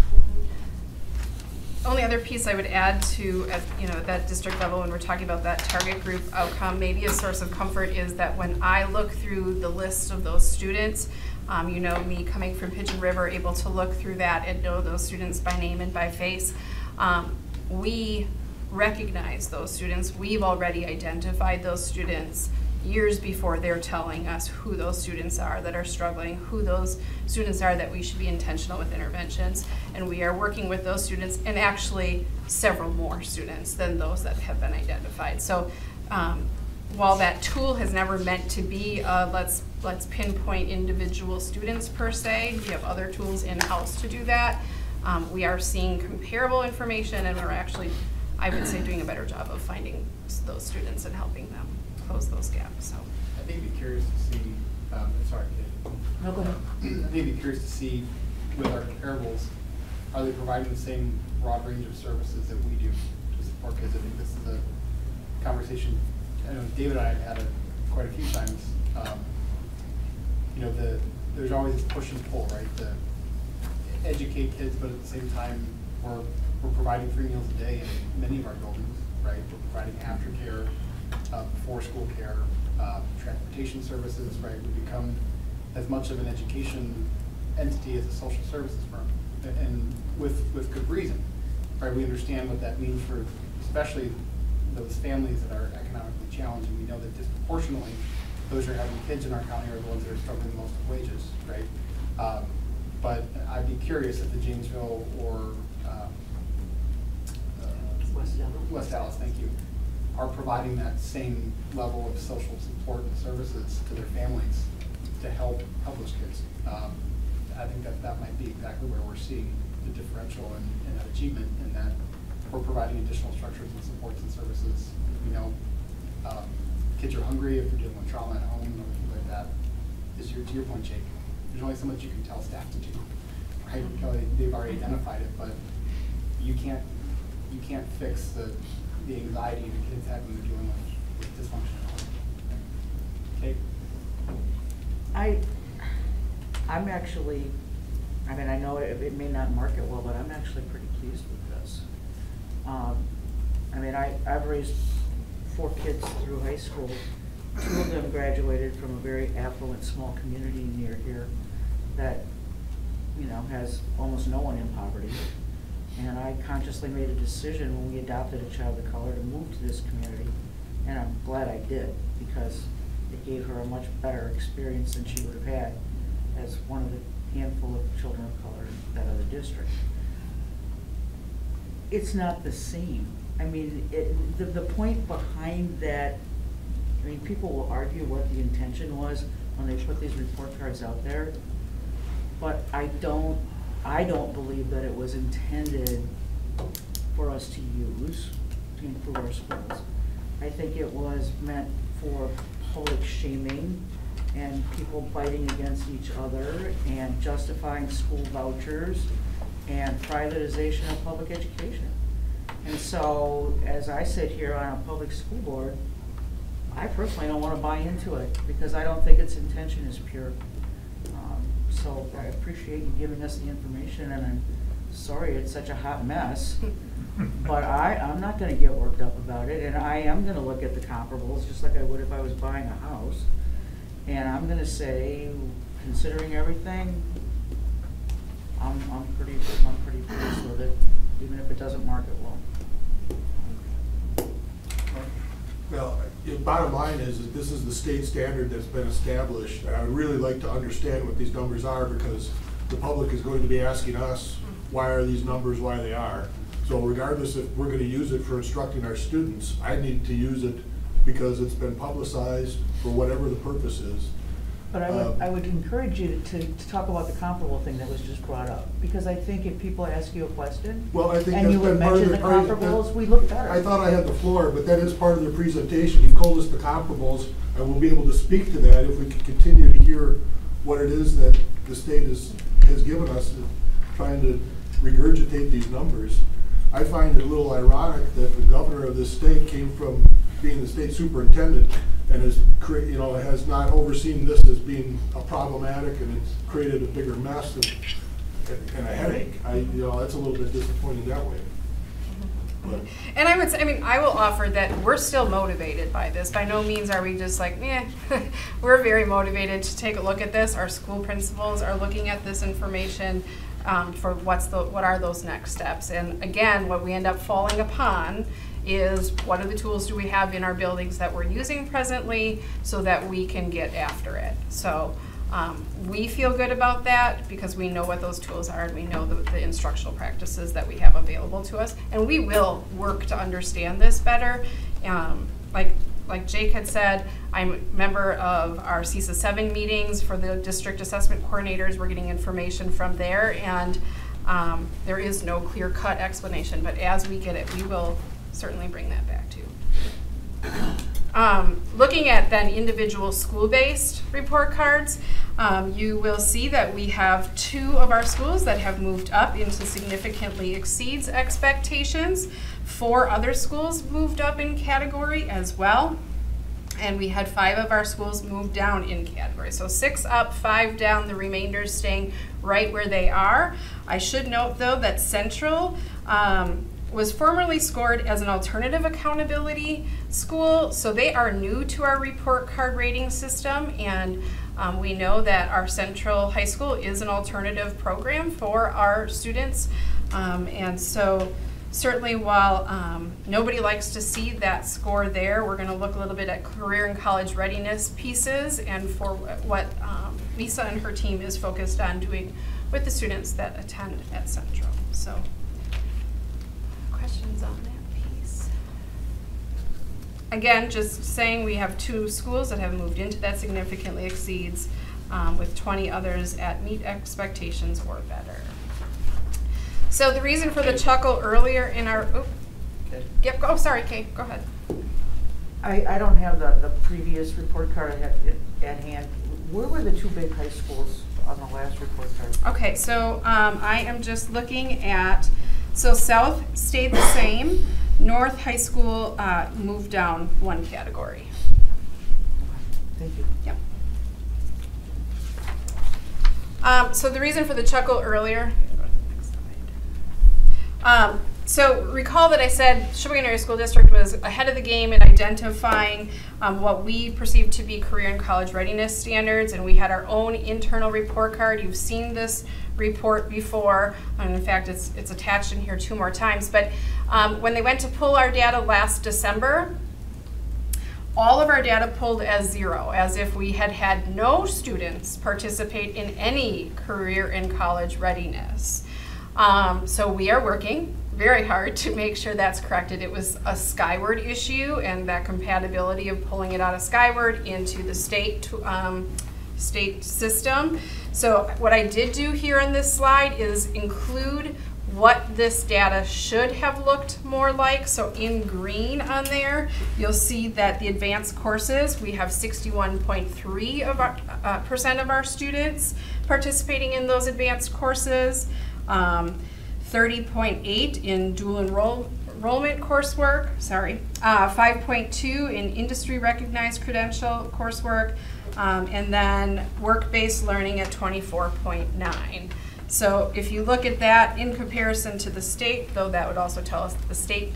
S4: Only other piece I would add to, at, you know, at that district level, when we're talking about that target group outcome, maybe a source of comfort is that when I look through the list of those students, um, you know, me coming from Pigeon River, able to look through that and know those students by name and by face, um, we recognize those students. We've already identified those students years before they're telling us who those students are that are struggling, who those students are that we should be intentional with interventions. And we are working with those students and actually several more students than those that have been identified. So um, while that tool has never meant to be, uh, let's, let's pinpoint individual students per se, we have other tools in-house to do that. Um, we are seeing comparable information and we're actually, I would say, doing a better job of finding those students and helping them close those gaps, so.
S2: I think you'd be curious to see, um, sorry,
S14: No, go ahead.
S2: I think you'd be curious to see with our comparables, are they providing the same broad range of services that we do to support kids? I think this is a conversation, I know David and I have had it quite a few times. Um, You know, the, there's always this push and pull, right? The educate kids, but at the same time, we're, we're providing three meals a day in many of our buildings, right? We're providing aftercare, uh, before-school care, uh, transportation services, right? We become as much of an education entity as a social services firm, and with, with good reason, right? We understand what that means for especially those families that are economically challenged, and we know that disproportionately, those who are having kids in our county are the ones that are struggling the most with wages, right? Um, But I'd be curious if the Janesville or, um, uh,
S14: West Allis.
S2: West Allis, thank you, are providing that same level of social support and services to their families to help, help those kids. Um, I think that that might be exactly where we're seeing the differential in, in that achievement, in that we're providing additional structures and supports and services. You know, um, kids are hungry if they're dealing with trauma at home or things like that. Is your, to your point, Jake, there's only so much you can tell staff to do, right? Kelly, They've already identified it, but you can't, you can't fix the, the anxiety the kids have when they're dealing with, with dysfunction at home. Kate?
S14: I, I'm actually, I mean, I know it, it may not market well, but I'm actually pretty pleased with this. Um, I mean, I, I've raised four kids through high school. Two of them graduated from a very affluent, small community near here that, you know, has almost no one in poverty. And I consciously made a decision when we adopted a child of color to move to this community. And I'm glad I did, because it gave her a much better experience than she would have had as one of the handful of children of color in that other district. It's not the same. I mean, it, the, the point behind that, I mean, people will argue what the intention was when they put these report cards out there. But I don't, I don't believe that it was intended for us to use to improve our schools. I think it was meant for public shaming and people fighting against each other and justifying school vouchers and privatization of public education. And so, as I sit here on a public school board, I personally don't want to buy into it because I don't think its intention is pure. So I appreciate you giving us the information and I'm sorry it's such a hot mess. But I, I'm not gonna get worked up about it and I am gonna look at the comparables, just like I would if I was buying a house. And I'm gonna say, considering everything, I'm, I'm pretty, I'm pretty pleased with it, even if it doesn't market well.
S13: The bottom line is that this is the state standard that's been established. And I would really like to understand what these numbers are because the public is going to be asking us, why are these numbers why they are? So regardless if we're gonna use it for instructing our students, I need to use it because it's been publicized for whatever the purpose is.
S14: But I would,
S13: Um,
S14: I would encourage you to, to talk about the comparable thing that was just brought up, because I think if people ask you a question,
S13: Well, I think
S14: and
S13: that's
S14: you would
S13: been part of
S14: mention
S13: the.
S14: the
S13: part of the-
S14: comparables, we look better.
S13: I thought I had the floor, but that is part of the presentation. You've told us the comparables, and we'll be able to speak to that if we can continue to hear what it is that the state is, has given us, and trying to regurgitate these numbers. I find it a little ironic that the governor of this state came from being the state superintendent and has crea, you know, has not overseen this as being a problematic, and it's created a bigger mess and, and a headache. I, you know, that's a little bit disappointing that way. But
S4: And I would say, I mean, I will offer that we're still motivated by this. By no means are we just like, eh. we're very motivated to take a look at this. Our school principals are looking at this information um, for what's the, what are those next steps. And again, what we end up falling upon is what are the tools do we have in our buildings that we're using presently so that we can get after it. So um, we feel good about that because we know what those tools are and we know the, the instructional practices that we have available to us. And we will work to understand this better. Um, like, like Jake had said, I'm a member of our CESA 7 meetings for the district assessment coordinators. We're getting information from there and um, there is no clear cut explanation, but as we get it, we will certainly bring that back to. Um, looking at then individual school-based report cards, um, you will see that we have two of our schools that have moved up into significantly exceeds expectations. Four other schools moved up in category as well. And we had five of our schools move down in category. So six up, five down, the remainder staying right where they are. I should note though that Central um, was formerly scored as an alternative accountability school. So they are new to our report card rating system and um, we know that our Central High School is an alternative program for our students. Um, and so certainly while um, nobody likes to see that score there, we're going to look a little bit at career and college readiness pieces and for what um, Lisa and her team is focused on doing with the students that attend at Central. So questions on that piece? Again, just saying we have two schools that have moved into that significantly exceeds um, with 20 others at meet expectations or better. So the reason for the chuckle earlier in our, oh,
S14: Okay.
S4: yep, oh, sorry, Kate, go ahead.
S14: I, I don't have the, the previous report card I had at hand. Where were the two big high schools on the last report card?
S4: Okay, so um, I am just looking at, so South stayed the same, North High School uh, moved down one category.
S14: Thank you.
S4: Yep. Um, so the reason for the chuckle earlier, um, so recall that I said Sheboygan Area School District was ahead of the game in identifying um, what we perceived to be career and college readiness standards, and we had our own internal report card. You've seen this report before, and in fact, it's it's attached in here two more times. But um, when they went to pull our data last December, all of our data pulled as zero, as if we had had no students participate in any career and college readiness. Um, so we are working very hard to make sure that's corrected. It was a Skyward issue and that compatibility of pulling it out of Skyward into the state um, state system. So what I did do here on this slide is include what this data should have looked more like. So in green on there, you'll see that the advanced courses, we have 61.3 of our, uh, percent of our students participating in those advanced courses. Um, 30.8 in dual enroll enrollment coursework, sorry, uh, 5.2 in industry recognized credential coursework, um, and then work-based learning at 24.9. So if you look at that in comparison to the state, though that would also tell us that the state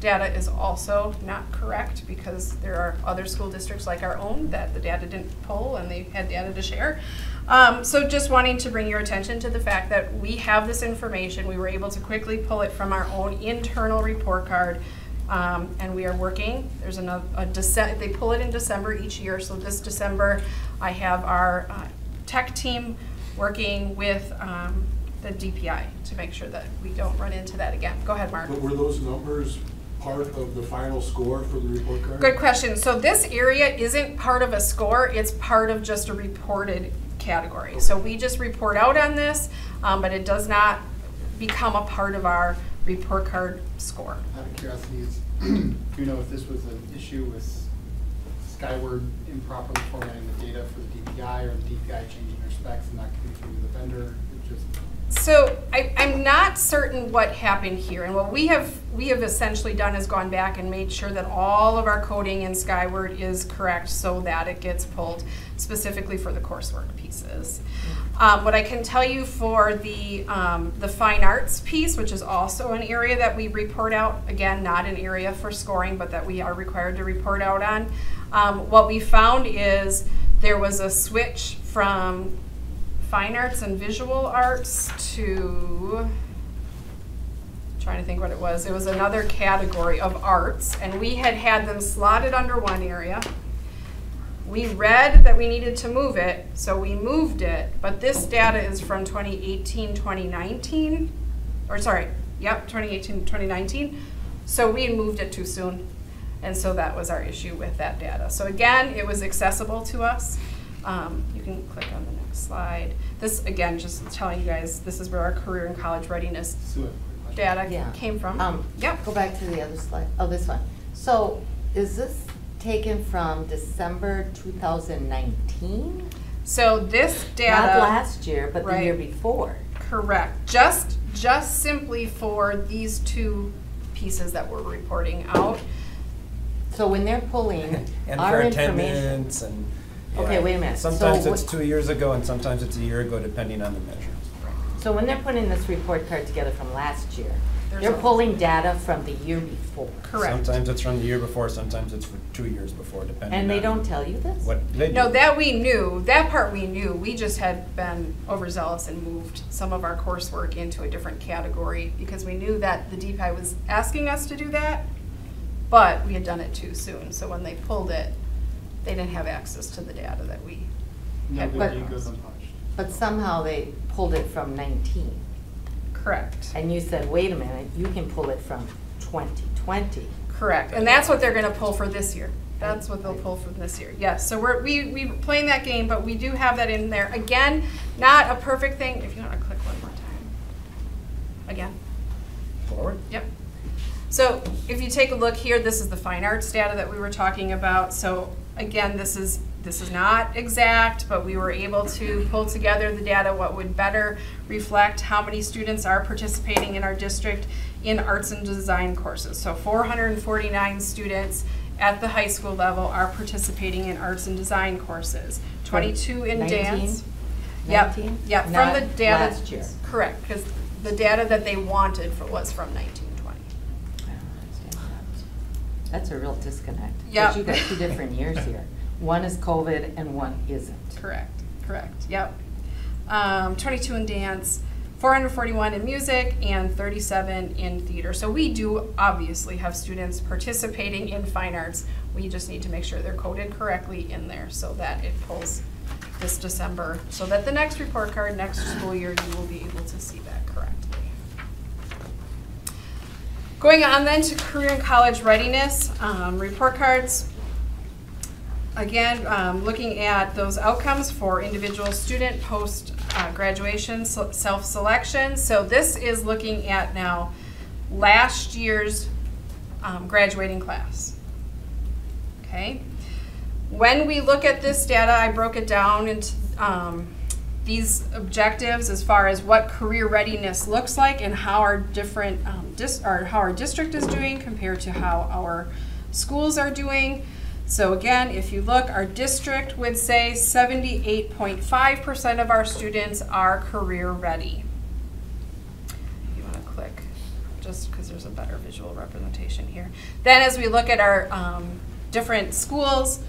S4: data is also not correct because there are other school districts like our own that the data didn't pull and they had data to share. Um, so just wanting to bring your attention to the fact that we have this information. We were able to quickly pull it from our own internal report card um, and we are working. There's another, a Dece they pull it in December each year. So this December I have our uh, tech team working with um, the DPI to make sure that we don't run into that again. Go ahead, Mark.
S13: But were those numbers part of the final score for the report card?
S4: Good question. So this area isn't part of a score, it's part of just a reported category. So we just report out on this, um, but it does not become a part of our report card score.
S2: Out of curiosity, is, do you know if this was an issue with Skyward improperly formatting the data for the DPI or the DPI changing their specs and not communicating with the vendor?
S4: So I, I'm not certain what happened here, and what we have we have essentially done is gone back and made sure that all of our coding in Skyward is correct, so that it gets pulled specifically for the coursework pieces. Um, what I can tell you for the um, the fine arts piece, which is also an area that we report out, again, not an area for scoring, but that we are required to report out on. Um, what we found is there was a switch from fine arts and visual arts to trying to think what it was. It was another category of arts, and we had had them slotted under one area. We read that we needed to move it, so we moved it, but this data is from 2018, 2019, or sorry, yep, 2018, 2019. So we moved it too soon, and so that was our issue with that data. So again, it was accessible to us. Um, you can click on the next slide. This, again, just telling you guys, this is where our career and college readiness
S2: Sue,
S4: data
S8: Yeah.
S4: came from.
S8: Um,
S4: Yep.
S8: Go back to the other slide, oh, this one. So is this taken from December 2019?
S4: So this data.
S8: Not last year, but the year before.
S4: Correct. Just, just simply for these two pieces that we're reporting out.
S8: So when they're pulling
S15: And
S8: our
S15: for
S8: information.
S15: attendance and.
S8: Okay, wait a minute. So
S15: Sometimes it's
S8: what-
S15: two years ago and sometimes it's a year ago, depending on the measure.
S8: So when they're putting this report card together from last year,
S4: There's
S8: they're
S4: a-
S8: pulling data from the year before.
S4: Correct.
S15: Sometimes it's from the year before, sometimes it's for two years before, depending on.
S8: And they don't tell you this?
S15: What they do.
S4: No, that we knew, that part we knew. We just had been overzealous and moved some of our coursework into a different category because we knew that the DPI was asking us to do that, but we had done it too soon. So when they pulled it, they didn't have access to the data that we
S2: No
S4: had.
S2: good deed goes unpunished.
S8: But somehow they pulled it from 19.
S4: Correct.
S8: And you said, wait a minute, you can pull it from 2020.
S4: Correct, and that's what they're gonna pull for this year. That's what they'll pull from this year, yes. So we're, we, we playing that game, but we do have that in there. Again, not a perfect thing, if you wanna click one more time. Again,
S15: Forward.
S4: yep. So if you take a look here, this is the fine arts data that we were talking about. So Again, this is this is not exact, but we were able to pull together the data what would better reflect how many students are participating in our district in arts and design courses. So 449 students at the high school level are participating in arts and design courses. 22 in
S8: 19,
S4: dance.
S8: 19?
S4: Yep. Yep.
S8: Not from
S4: the data. Correct, because the data that they wanted for, was from
S8: 19. That's a real disconnect.
S4: Yep.
S8: Because you got two different years here. One is COVID and one isn't.
S4: Correct, correct, yep. Um, twenty-two in dance, four hundred forty-one in music, and thirty-seven in theater. So we do obviously have students participating in fine arts. We just need to make sure they're coded correctly in there so that it pulls this December, so that the next report card, next school year, you will be able to see that correctly. Going on then to career and college readiness, um, report cards. Again, um, looking at those outcomes for individual student post uh, graduation self-selection. So this is looking at now last year's um, graduating class. Okay. When we look at this data, I broke it down into um, these objectives as far as what career readiness looks like and how our different um, or how our district is doing compared to how our schools are doing. So again, if you look, our district would say 78.5% of our students are career ready. You want to click just because there's a better visual representation here. Then as we look at our um, different schools,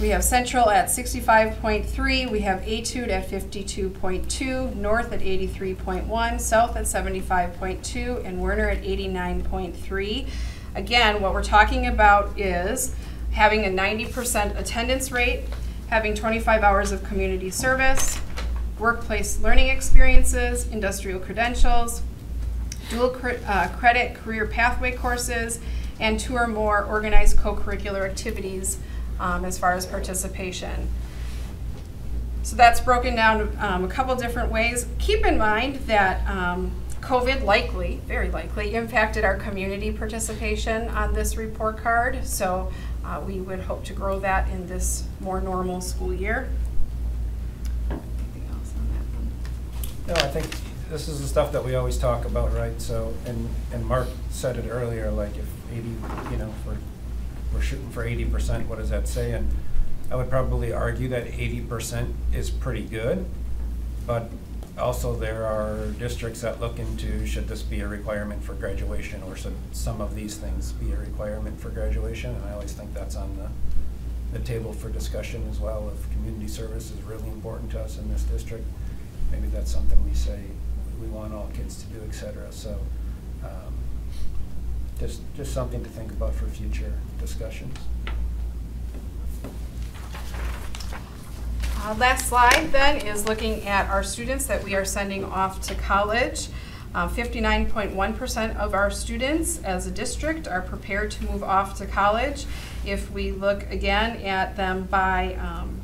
S4: we have Central at 65.3, we have Etude at 52.2, North at 83.1, South at 75.2, and Warriner at 89.3. Again, what we're talking about is having a 90% attendance rate, having 25 hours of community service, workplace learning experiences, industrial credentials, dual cre- uh, credit career pathway courses, and two or more organized co-curricular activities um, as far as participation. So that's broken down um, a couple different ways. Keep in mind that um, COVID likely, very likely, impacted our community participation on this report card. So uh, we would hope to grow that in this more normal school year.
S15: No, I think this is the stuff that we always talk about, right? So, and, and Mark said it earlier, like if eighty, you know, if we're, shooting for eighty percent, what does that say? And I would probably argue that eighty percent is pretty good, but also there are districts that look into, should this be a requirement for graduation, or should some of these things be a requirement for graduation? And I always think that's on the, the table for discussion as well. If community service is really important to us in this district, maybe that's something we say we want all kids to do, et cetera. So, just, just something to think about for future discussions.
S4: Uh, last slide then is looking at our students that we are sending off to college. Uh, 59.1% of our students as a district are prepared to move off to college. If we look again at them by, um,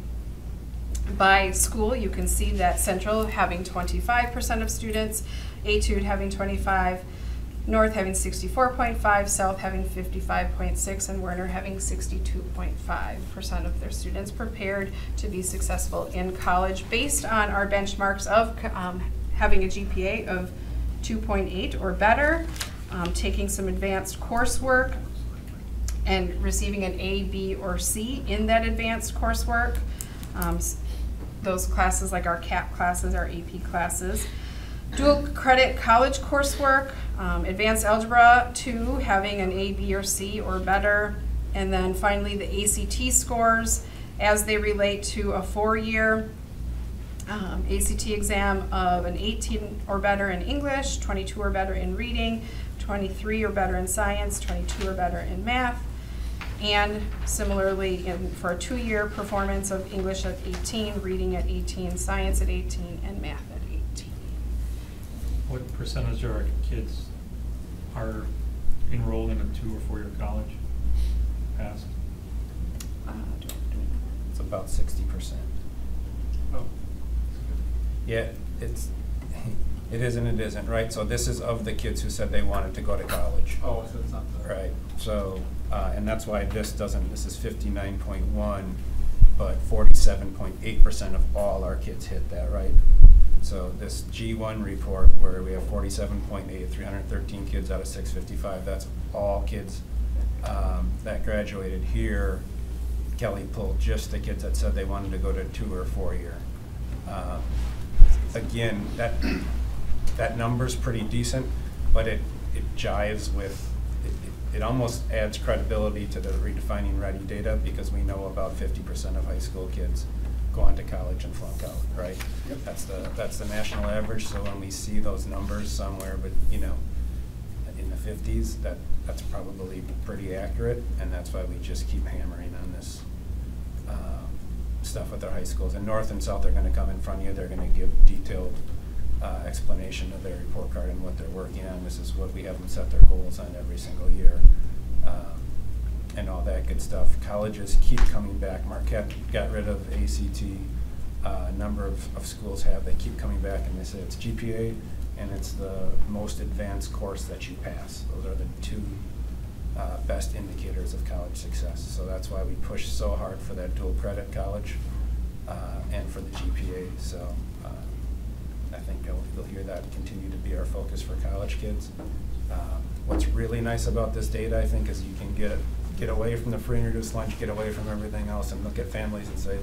S4: by school, you can see that Central having 25% of students, Etude having 25, North having 64.5, South having 55.6, and Warriner having 62.5% of their students prepared to be successful in college based on our benchmarks of um, having a GPA of 2.8 or better, um, taking some advanced coursework, and receiving an A, B, or C in that advanced coursework. Um, those classes, like our CAP classes, our AP classes. Dual credit college coursework, um, advanced algebra two, having an A, B, or C or better. And then finally, the ACT scores as they relate to a four-year um, ACT exam of an 18 or better in English, 22 or better in reading, 23 or better in science, 22 or better in math, and similarly in, for a two-year performance of English at 18, reading at 18, science at 18, and math at 18.
S9: What percentage of our kids are enrolled in a two or four-year college? Passed?
S4: Uh, do- do-
S15: It's about sixty percent.
S17: Oh.
S15: Yeah, it's, it is and it isn't, right? So this is of the kids who said they wanted to go to college.
S2: Oh, so it's not the.
S15: Right, so, uh, and that's why this doesn't, this is fifty-nine point one, but forty-seven point eight percent of all our kids hit that, right? So this G one report where we have 47.8, 313 kids out of six fifty-five, that's all kids, um, that graduated here. Kelly pulled just the kids that said they wanted to go to two or four-year. Um, Again, that, that number's pretty decent, but it, it jives with, it, it- it almost adds credibility to the redefining ready data because we know about fifty percent of high school kids go on to college and flunk out, right?
S2: Yep.
S15: That's the, that's the national average, so when we see those numbers somewhere, but, you know, in the fifties, that, that's probably pretty accurate, and that's why we just keep hammering on this, um, stuff with our high schools. And North and South are gonna come in front of you, they're gonna give detailed, uh, explanation of their report card and what they're working on. This is what we have them set their goals on every single year, stuff. Colleges keep coming back. Marquette got rid of ACT, uh, a number of, of schools have, they keep coming back and they say it's GPA and it's the most advanced course that you pass. Those are the two uh, best indicators of college success. So that's why we push so hard for that dual credit college uh, and for the GPA. So uh, I think you'll, you'll hear that continue to be our focus for college kids. Um, What's really nice about this data, I think, is you can get, get away from the free and reduced lunch, get away from everything else and look at families and say,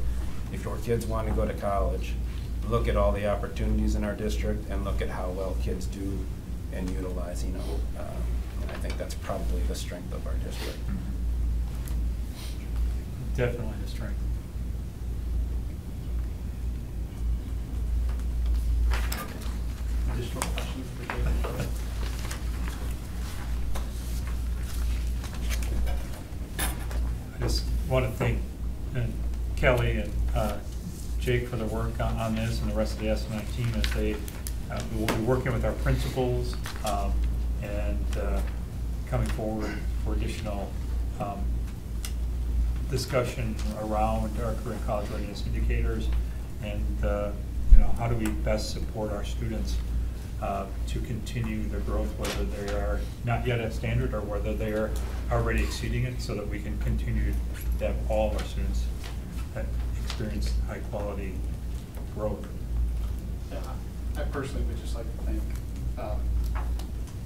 S15: if your kids want to go to college, look at all the opportunities in our district and look at how well kids do and utilize, you know. um, And I think that's probably the strength of our district.
S9: Definitely the strength.
S2: Additional questions for Jake?
S9: I just want to thank uh, Kelly and uh, Jake for their work on, on this and the rest of the S9 team as they, uh, will be working with our principals um, and uh, coming forward for additional um, discussion around our career college readiness indicators and, uh, you know, how do we best support our students uh, to continue their growth, whether they are not yet at standard or whether they are already exceeding it, so that we can continue to have all our students experience high-quality growth.
S2: Yeah, I personally would just like to thank um,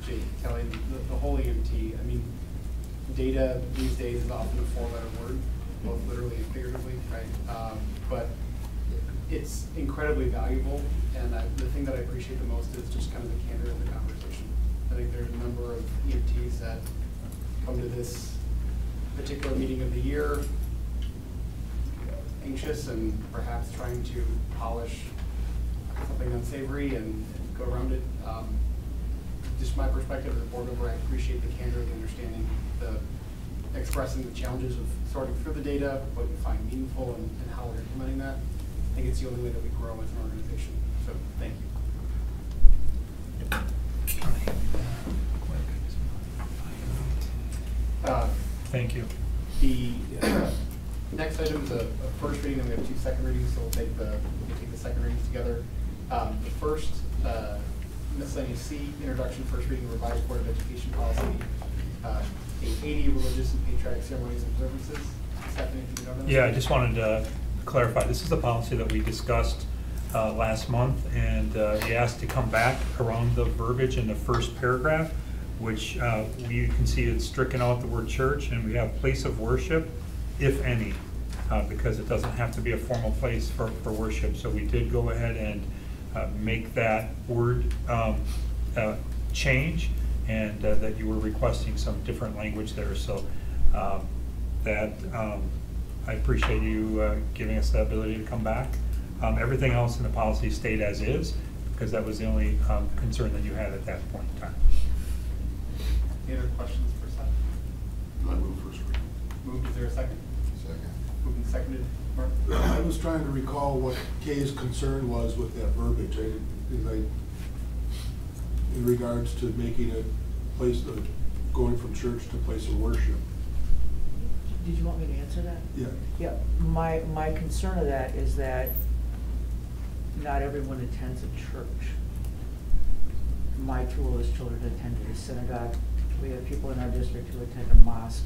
S2: Jake, Kelly, the, the whole EMT. I mean, data these days is often a four-letter word, both literally and figuratively, right? Um, But it's incredibly valuable, and I, the thing that I appreciate the most is just kind of the candor of the conversation. I think there's a number of EMTs that come to this particular meeting of the year anxious and perhaps trying to polish something unsavory and and go around it. Um, Just my perspective as a board member, I appreciate the candor, the understanding, the expressing the challenges of sorting through the data, what you find meaningful and, and how we're implementing that. I think it's the only way that we grow as an organization. So, thank you. Uh,
S9: Thank you.
S2: The uh, next item is a, a first reading, and we have two second readings, so we'll take the, we'll take the second readings together. Um, the first, uh, miscellaneous C, introduction, first reading, revised Board of Education policy, uh, eight eighty, religious and patriotic ceremonies and observances. Stephanie, if you know.
S9: Yeah, I just wanted to clarify, this is the policy that we discussed uh, last month, and uh, he asked to come back around the verbiage in the first paragraph, which uh, we can see it's stricken out the word church, and we have place of worship, if any, uh, because it doesn't have to be a formal place for, for worship. So we did go ahead and uh, make that word um, uh, change, and that you were requesting some different language there. So um, that, um, I appreciate you uh, giving us the ability to come back. Um, Everything else in the policy stayed as is, because that was the only um, concern that you had at that point in time.
S2: Any other questions for Seth?
S3: I move first reading.
S2: Moved, is there a second?
S3: Second.
S2: Moved and seconded, Mark?
S13: I was trying to recall what Kay's concern was with that verbiage, I, is I, in regards to making a place of, going from church to place of worship.
S14: Did you want me to answer that?
S13: Yeah.
S14: Yeah, my, my concern of that is that not everyone attends a church. My two oldest children attended a synagogue. We have people in our district who attend a mosque.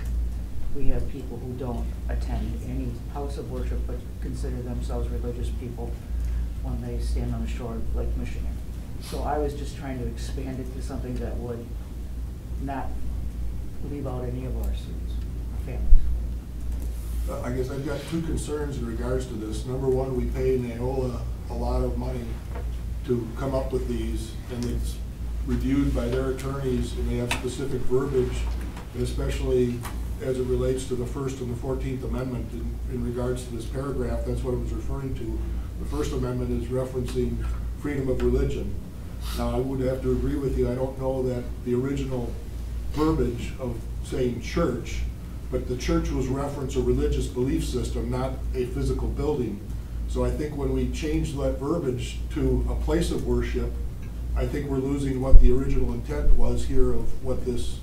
S14: We have people who don't attend any house of worship but consider themselves religious people when they stand on the shore of Lake Michigan. So I was just trying to expand it to something that would not leave out any of our students, families.
S13: I guess I've got two concerns in regards to this. Number one, we pay Neola a lot of money to come up with these, and it's reviewed by their attorneys, and they have specific verbiage, especially as it relates to the First and the Fourteenth Amendment in, in regards to this paragraph, that's what it was referring to. The First Amendment is referencing freedom of religion. Now, I would have to agree with you, I don't know that the original verbiage of saying church, but the church was reference a religious belief system, not a physical building. So I think when we change that verbiage to a place of worship, I think we're losing what the original intent was here of what this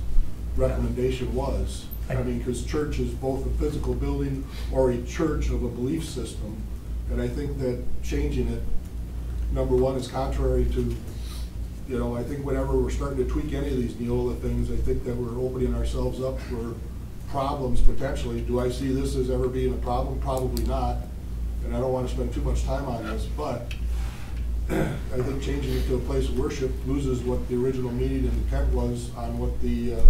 S13: recommendation was. I mean, because church is both a physical building or a church of a belief system. And I think that changing it, number one, is contrary to, you know, I think whenever we're starting to tweak any of these Neola things, I think that we're opening ourselves up for problems potentially. Do I see this as ever being a problem? Probably not. And I don't want to spend too much time on this, but I think changing it to a place of worship loses what the original meaning and intent was on what the, uh,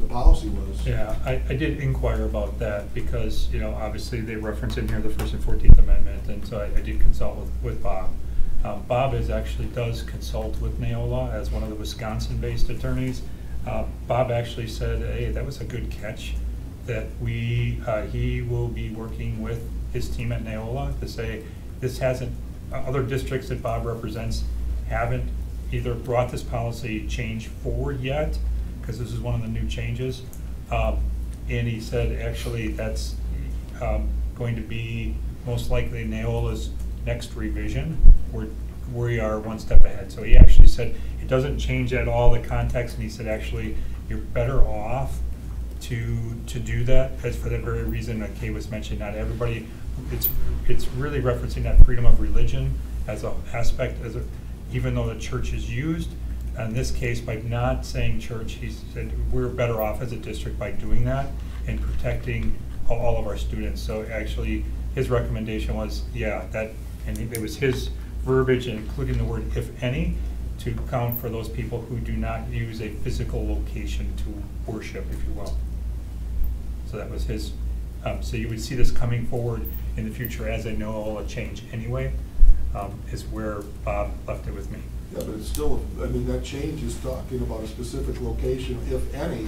S13: the policy was.
S9: Yeah, I, I did inquire about that because, you know, obviously they reference in here the First and Fourteenth Amendment, and so I, I did consult with, with Bob. Um, Bob is actually, does consult with Neola as one of the Wisconsin-based attorneys. Uh, Bob actually said, hey, that was a good catch, that we, uh, he will be working with his team at Neola to say, this hasn't, uh, other districts that Bob represents haven't either brought this policy change forward yet, because this is one of the new changes. Um, And he said, actually, that's um, going to be most likely Neola's next revision. We're, we are one step ahead. So he actually said, doesn't change at all the context, and he said, actually, you're better off to, to do that, that's for the very reason that Kay was mentioning, not everybody, it's, it's really referencing that freedom of religion as a aspect, as a, even though the church is used, in this case, by not saying church, he said, we're better off as a district by doing that and protecting all of our students. So actually, his recommendation was, yeah, that, and it was his verbiage, including the word if any, to count for those people who do not use a physical location to worship, if you will. So that was his, um, so you would see this coming forward in the future as Neola change anyway, um, is where Bob left it with me.
S13: Yeah, but it's still, I mean, that change is talking about a specific location, if any,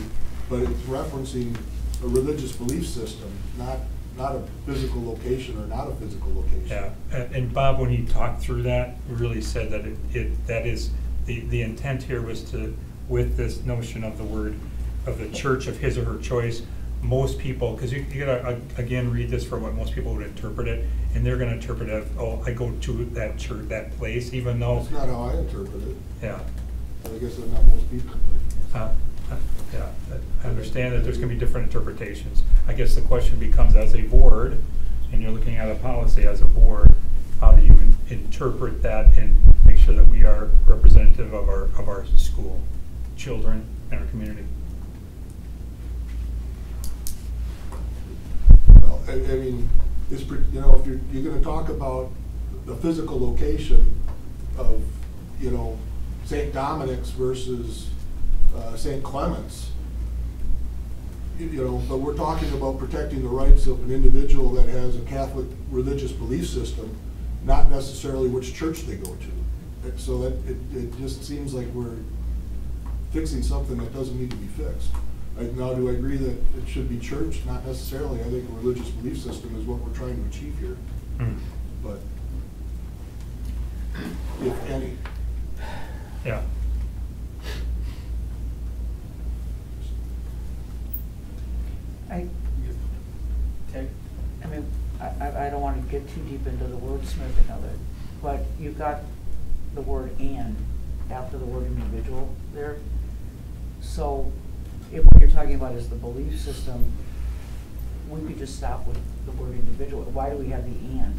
S13: but it's referencing a religious belief system, not, not a physical location or not a physical location.
S9: Yeah, and, and Bob, when he talked through that, really said that it, it, that is, the, the intent here was to, with this notion of the word, of the church of his or her choice, most people, because you, you gotta, uh, again, read this for what most people would interpret it, and they're gonna interpret it, oh, I go to that church, that place, even though.
S13: That's not how I interpret it.
S9: Yeah.
S13: I guess that's not most people.
S9: Uh, uh, Yeah, I understand that there's gonna be different interpretations. I guess the question becomes, as a board, and you're looking at a policy as a board, how do you in- interpret that and make sure that we are representative of our, of our school, children, and our community?
S13: Well, I, I mean, it's, you know, if you're, you're gonna talk about the physical location of, you know, St. Dominic's versus, uh, St. Clement's, you, you know, but we're talking about protecting the rights of an individual that has a Catholic religious belief system, not necessarily which church they go to. So that, it, it just seems like we're fixing something that doesn't need to be fixed. I- Now, do I agree that it should be church? Not necessarily. I think a religious belief system is what we're trying to achieve here,
S9: Hmm.
S13: but if any.
S9: Yeah.
S14: I, I mean, I, I don't want to get too deep into the wordsmithing of it, but you've got the word "and" after the word individual there. So if what you're talking about is the belief system, we could just stop with the word individual. Why do we have the "and"?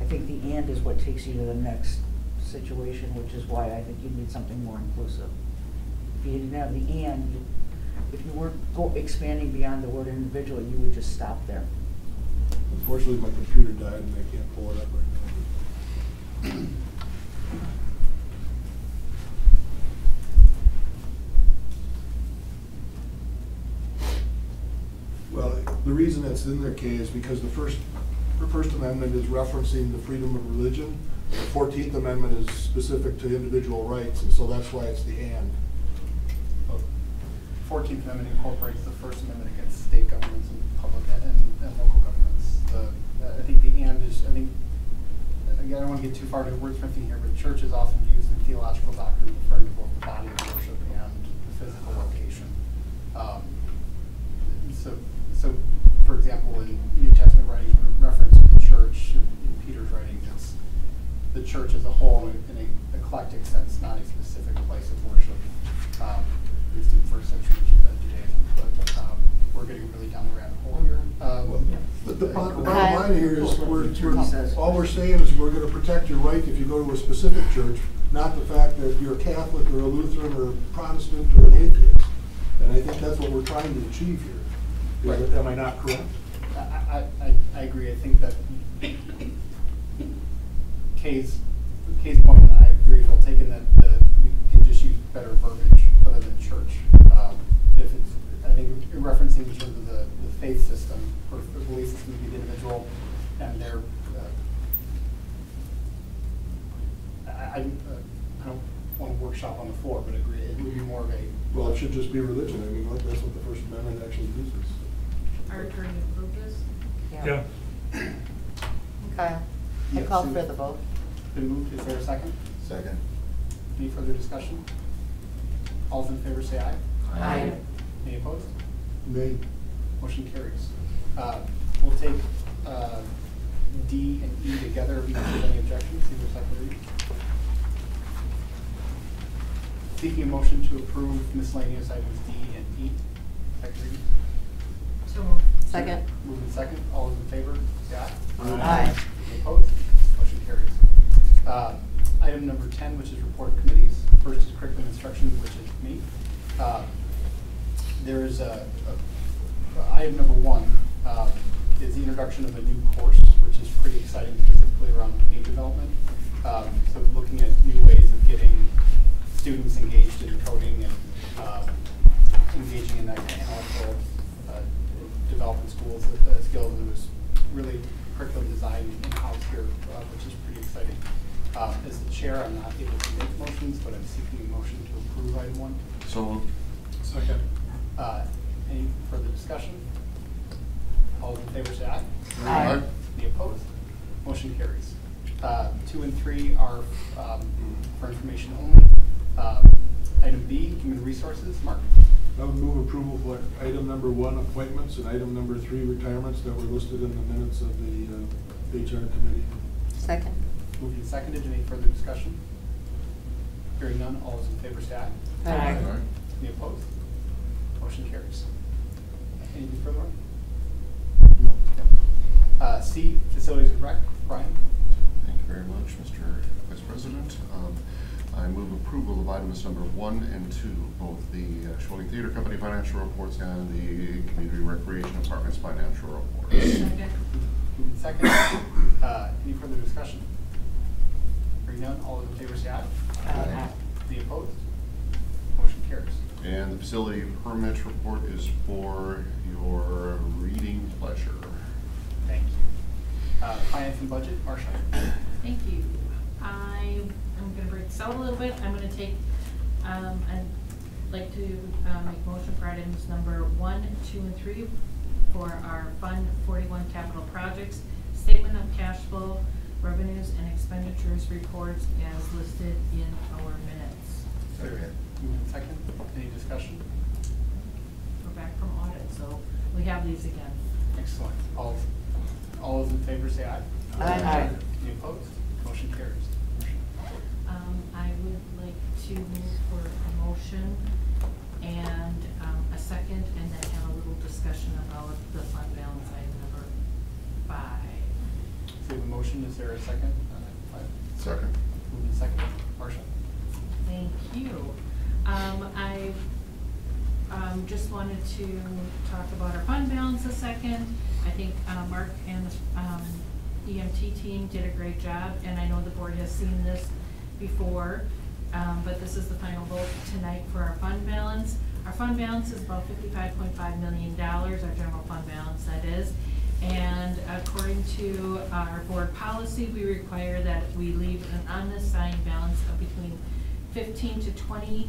S14: I think the "and" is what takes you to the next situation, which is why I think you need something more inclusive. If you didn't have the "and," if you weren't expanding beyond the word individual, you would just stop there.
S13: Unfortunately, my computer died and I can't pull it up right now. Well, the reason it's in there, Kay, is because the First, the First Amendment is referencing the freedom of religion. The Fourteenth Amendment is specific to individual rights, and so that's why it's the and.
S2: Fourteenth Amendment incorporates the First Amendment against state governments and public and, and local governments. The, uh, I think the and is, I think, again, I don't wanna get too far into wordsmithing here, but church is often used in theological doctrine referring to both the body of worship and the physical location. Um, so, so, for example, in New Testament writings, when it references the church, in in Peter's writing, it's the church as a whole in an eclectic sense, not a specific place of worship. Um, at least in first century Judaism, but, um, we're getting really down the rabbit hole here.
S13: But the bottom, the
S8: Uh,
S13: bottom line here is, we're, we're, all we're saying is we're gonna protect your right if you go to a specific church, not the fact that you're a Catholic or a Lutheran or a Protestant or an atheist. And I think that's what we're trying to achieve here. Is it- Am I not correct?
S2: I, I, I, I agree, I think that Kay's, Kay's point, I agree, well taken that, the we can just use better verbiage other than church. Um, If it's, I think in referencing in terms of the, the faith system, or the belief system of the individual and their, uh, I, I, uh, I don't want to workshop on the floor, but agree, it would be more of a.
S13: Well, it should just be religion. I mean, what- that's what the First Amendment actually uses.
S16: Our attorney approved this?
S9: Yeah.
S8: Okay. I
S2: Yeah,
S8: call
S2: so-
S8: for the vote.
S2: Been moved, is there a second?
S3: Second.
S2: Any further discussion? All those in favor say aye.
S8: Aye.
S2: Any opposed?
S13: Nay.
S2: Motion carries. Uh, We'll take uh, D and E together, if there's any objections, see there's second reading. Seeking a motion to approve miscellaneous items D and E, second reading.
S16: So moved.
S8: Second.
S2: Moving second, all those in favor, say aye.
S8: Aye.
S2: Any opposed? Motion carries. Uh, Item number ten, which is report of committees. First is curriculum instruction, which is me. Uh, There is a, a- item number one, uh, is the introduction of a new course, which is pretty exciting specifically around game development. Um, So looking at new ways of getting students engaged in coding and um, engaging in that analytical uh, development schools, uh, skills, and it was really curriculum design in-house here, uh, which is pretty exciting. Um, As the chair, I'm not able to make motions, but I'm seeking a motion to approve item one.
S7: So moved.
S17: Second.
S2: Uh, Any further discussion? All in favor, say aye.
S8: Aye.
S2: Any opposed? Motion carries. Uh, Two and three are um, for information only. Um, Item B, human resources, Mark.
S13: I would move approval for item number one, appointments, and item number three, retirements that were listed in the minutes of the uh, HR committee.
S8: Second.
S2: Moved and seconded. Any further discussion? Hearing none, all those in favor say aye.
S8: Aye.
S2: Any opposed? Motion carries. Anything further? Uh, C, facilities and rec, Brian.
S7: Thank you very much, Mr. Vice President. Um, I move approval of items number one and two, both the uh, Sheboygan Theater Company financial reports and the Community Recreation Department's financial reports.
S16: Second.
S2: Moved and seconded. Uh, Any further discussion? Hearing none, all those in favor say aye.
S8: Aye.
S2: Any opposed? Motion carries.
S7: And the facility permit report is for your reading pleasure.
S2: Thank you. Uh, Finance and budget, Marcia.
S16: Thank you. I am gonna break this out a little bit. I'm gonna take, um, I'd like to, uh, make motion for items number one, two, and three for our Fund forty-one capital projects, statement of cash flow, revenues and expenditures reports as listed in our minutes.
S3: Second.
S2: Moved and second. Any discussion?
S16: We're back from audit, so we have these again.
S2: Excellent. All, all those in favor say aye.
S8: Aye.
S2: Any opposed? Motion carries.
S16: Um, I would like to move for a motion and, um, a second, and then have a little discussion about the fund balance item number five.
S2: So we have a motion, is there a second? Uh, five.
S7: Second.
S2: Moved and seconded. Marcia.
S16: Thank you. Um, I, um, just wanted to talk about our fund balance a second. I think, uh, Mark and, the um, EMT team did a great job, and I know the board has seen this before, um, but this is the final vote tonight for our fund balance. Our fund balance is about fifty-five point five million dollars, our general fund balance that is. And according to our board policy, we require that we leave an unassigned balance of between fifteen to twenty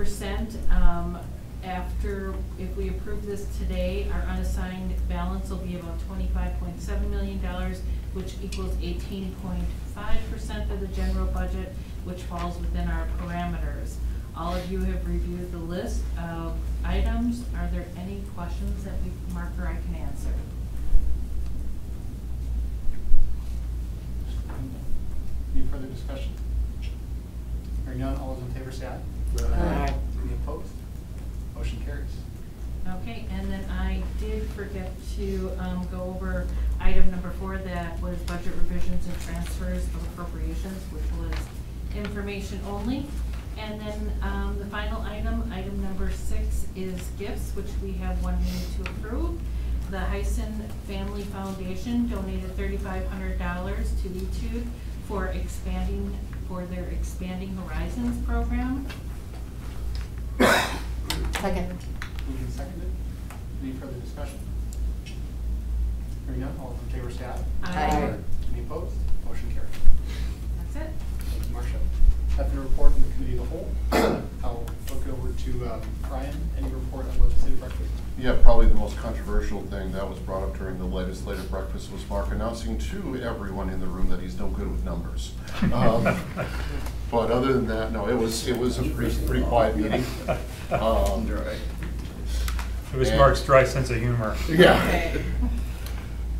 S16: percent. Um, after, if we approve this today, our unassigned balance will be about twenty-five point seven million dollars, which equals eighteen point five percent of the general budget, which falls within our parameters. All of you have reviewed the list of items. Are there any questions that we, Mark or I can answer?
S2: Any further discussion? Hearing none, all those in favor say aye.
S14: Aye.
S2: Any opposed? Motion carries.
S16: Okay, and then I did forget to um, go over item number four, that was budget revisions and transfers of appropriations, which was information only. And then um, the final item, item number six, is gifts, which we have one need to approve. The Heisen Family Foundation donated thirty-five hundred dollars to Etude for expanding, for their Expanding Horizons program.
S8: Second.
S2: Moved and seconded. Any further discussion? Hearing none, all those in favor say aye.
S16: Aye.
S2: Any opposed? Motion carries.
S16: That's it.
S2: Thank you, Marcia. Having a report from the committee of the whole, I'll look it over to um, Brian. Any report on legislative breakfast?
S7: Yeah, probably the most controversial thing that was brought up during the legislative breakfast was Mark announcing to everyone in the room that he's no good with numbers. Um, But other than that, no, it was, it was a pretty, pretty quiet meeting. Um,
S9: It was
S7: And-
S9: Mark's dry sense of humor.
S7: Yeah.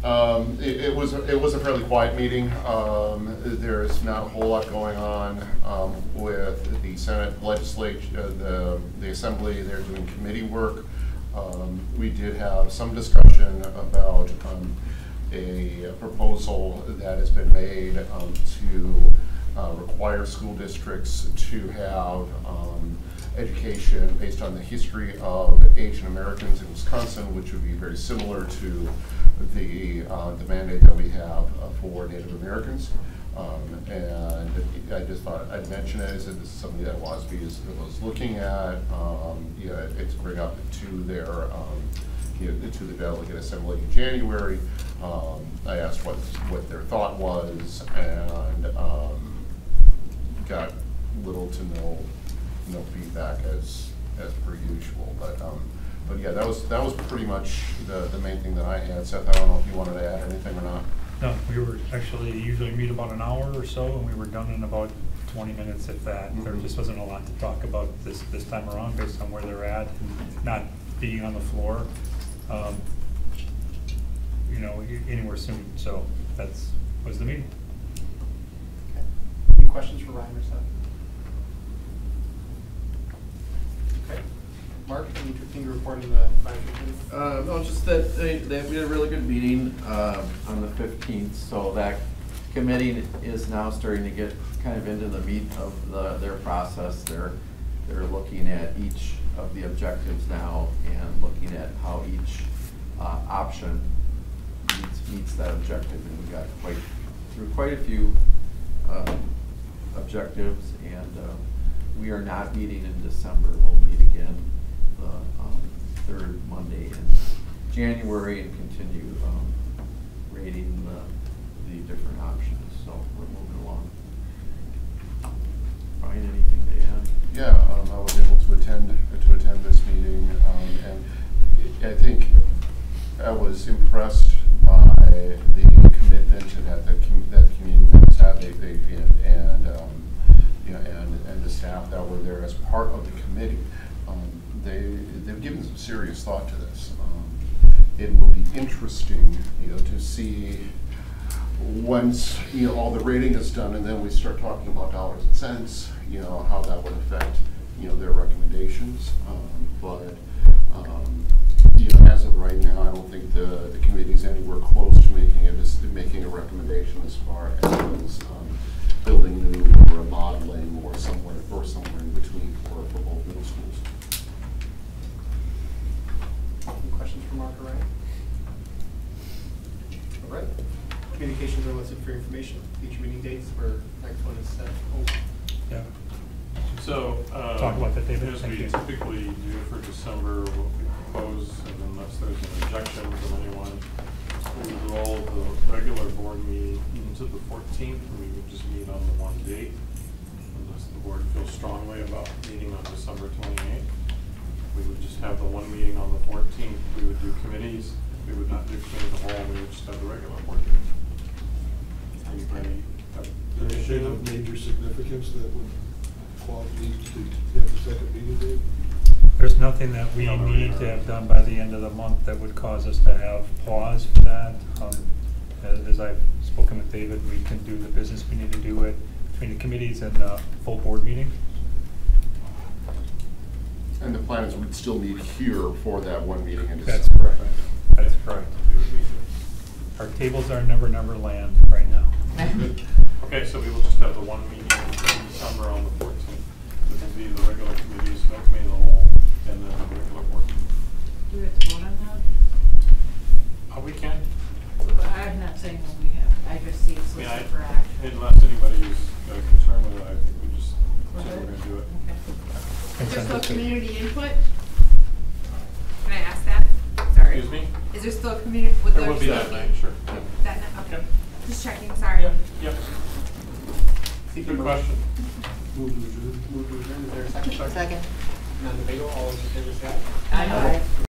S7: Um, it, it was, it was a fairly quiet meeting. Um, there's not a whole lot going on, um, with the Senate legislature, the, the Assembly, they're doing committee work. Um, we did have some discussion about, um, a proposal that has been made, um, to, uh, require school districts to have, um, education based on the history of Asian Americans in Wisconsin, which would be very similar to the, uh, the mandate that we have uh, for Native Americans. Um, and I just thought I'd mention it, as this is something that WASB is, was looking at, um, yeah, it's bring up to their, um, you know, to the delegate assembly in January. Um, I asked what, what their thought was, and, um, got little to no, no feedback as, as per usual, but, um, but yeah, that was, that was pretty much the, the main thing that I had. Seth, I don't know if you wanted to add anything or not.
S9: No, we were actually usually meet about an hour or so, and we were done in about twenty minutes if that. There
S7: Mhm.
S9: just wasn't a lot to talk about this, this time around based on where they're at and not being on the floor, um, you know, anywhere soon. So that's, was the meeting.
S2: Okay. Any questions for Ryan or Seth? Mark, anything to report the?
S18: Uh, no, just that they, they, we had a really good meeting, uh, on the fifteenth, so that committee is now starting to get kind of into the meat of the, their process. They're, they're looking at each of the objectives now and looking at how each, uh, option meets, meets that objective. And we got quite, through quite a few, uh, objectives, and, uh, we are not meeting in December. We'll meet again the, um, third Monday in January and continue, um, rating the, the different options, so we're moving along. Brian, anything to add?
S7: Yeah, um, I was able to attend, to attend this meeting, um, and I think I was impressed by the commitment that the, that the community members had, they, they, and, um, you know, and, and the staff that were there as part of the committee. They, they've given some serious thought to this. Um, it will be interesting, you know, to see once, you know, all the rating is done and then we start talking about dollars and cents, you know, how that would affect, you know, their recommendations. Um, but, um, you know, as of right now, I don't think the, the committee is anywhere close to making it, as- making a recommendation as far as, um, building new or remodeling or somewhere, or somewhere in between for, for both middle schools.
S2: Any questions for Mark or Ryan? All right. Communications are listed for information. Future meeting dates for next one is set. Oh,
S9: Yeah.
S17: So, uh.
S9: Talk about that, David.
S17: As
S9: Thank
S17: we
S9: you.
S17: typically do for December, what we propose, and unless there's an objection from anyone, we would roll the regular board meeting into the fourteenth, and we would just meet on the one date. Unless the board feels strongly about meeting on December twenty-eighth. We would just have the one meeting on the fourteenth, we would do committees, we would not do committee of the whole, we would just have the regular board meeting. Anybody have an
S13: Anything
S17: issue?
S13: of major significance that would cause me to have the second meeting date?
S9: There's nothing that we
S17: No, no,
S9: need to have done by the end of the month that would cause us to have pause for that. Um, As as I've spoken with David, we can do the business we need to do it between the committees and the full board meeting.
S7: And the plan is we'd still meet here for that one meeting in
S9: That's
S7: December.
S9: correct. That's correct. Our tables are never, never land right now.
S17: Okay, so we will just have the one meeting in December on the fourteenth. It will be the regular committees, no committee of the whole, and then the regular board.
S16: Do we have to vote on that?
S17: Oh, we can.
S16: I'm not saying that we have, I just see it's
S17: I mean, I-
S16: listed for action.
S17: Unless anybody's got uh, a concern with it, I think we just say we're gonna do it.
S16: Okay.
S10: Is there still community input? Can I ask that? Sorry.
S17: Excuse me?
S10: Is there still community, would
S17: There
S10: there
S17: will be that night, sure.
S10: That night, okay.
S17: Yep.
S10: Just checking, sorry.
S17: Yep. Good question.
S2: Move to adjourn. Move to adjourn, is there a second?
S8: Second.
S2: None debatable, all those in favor say aye.
S8: Aye.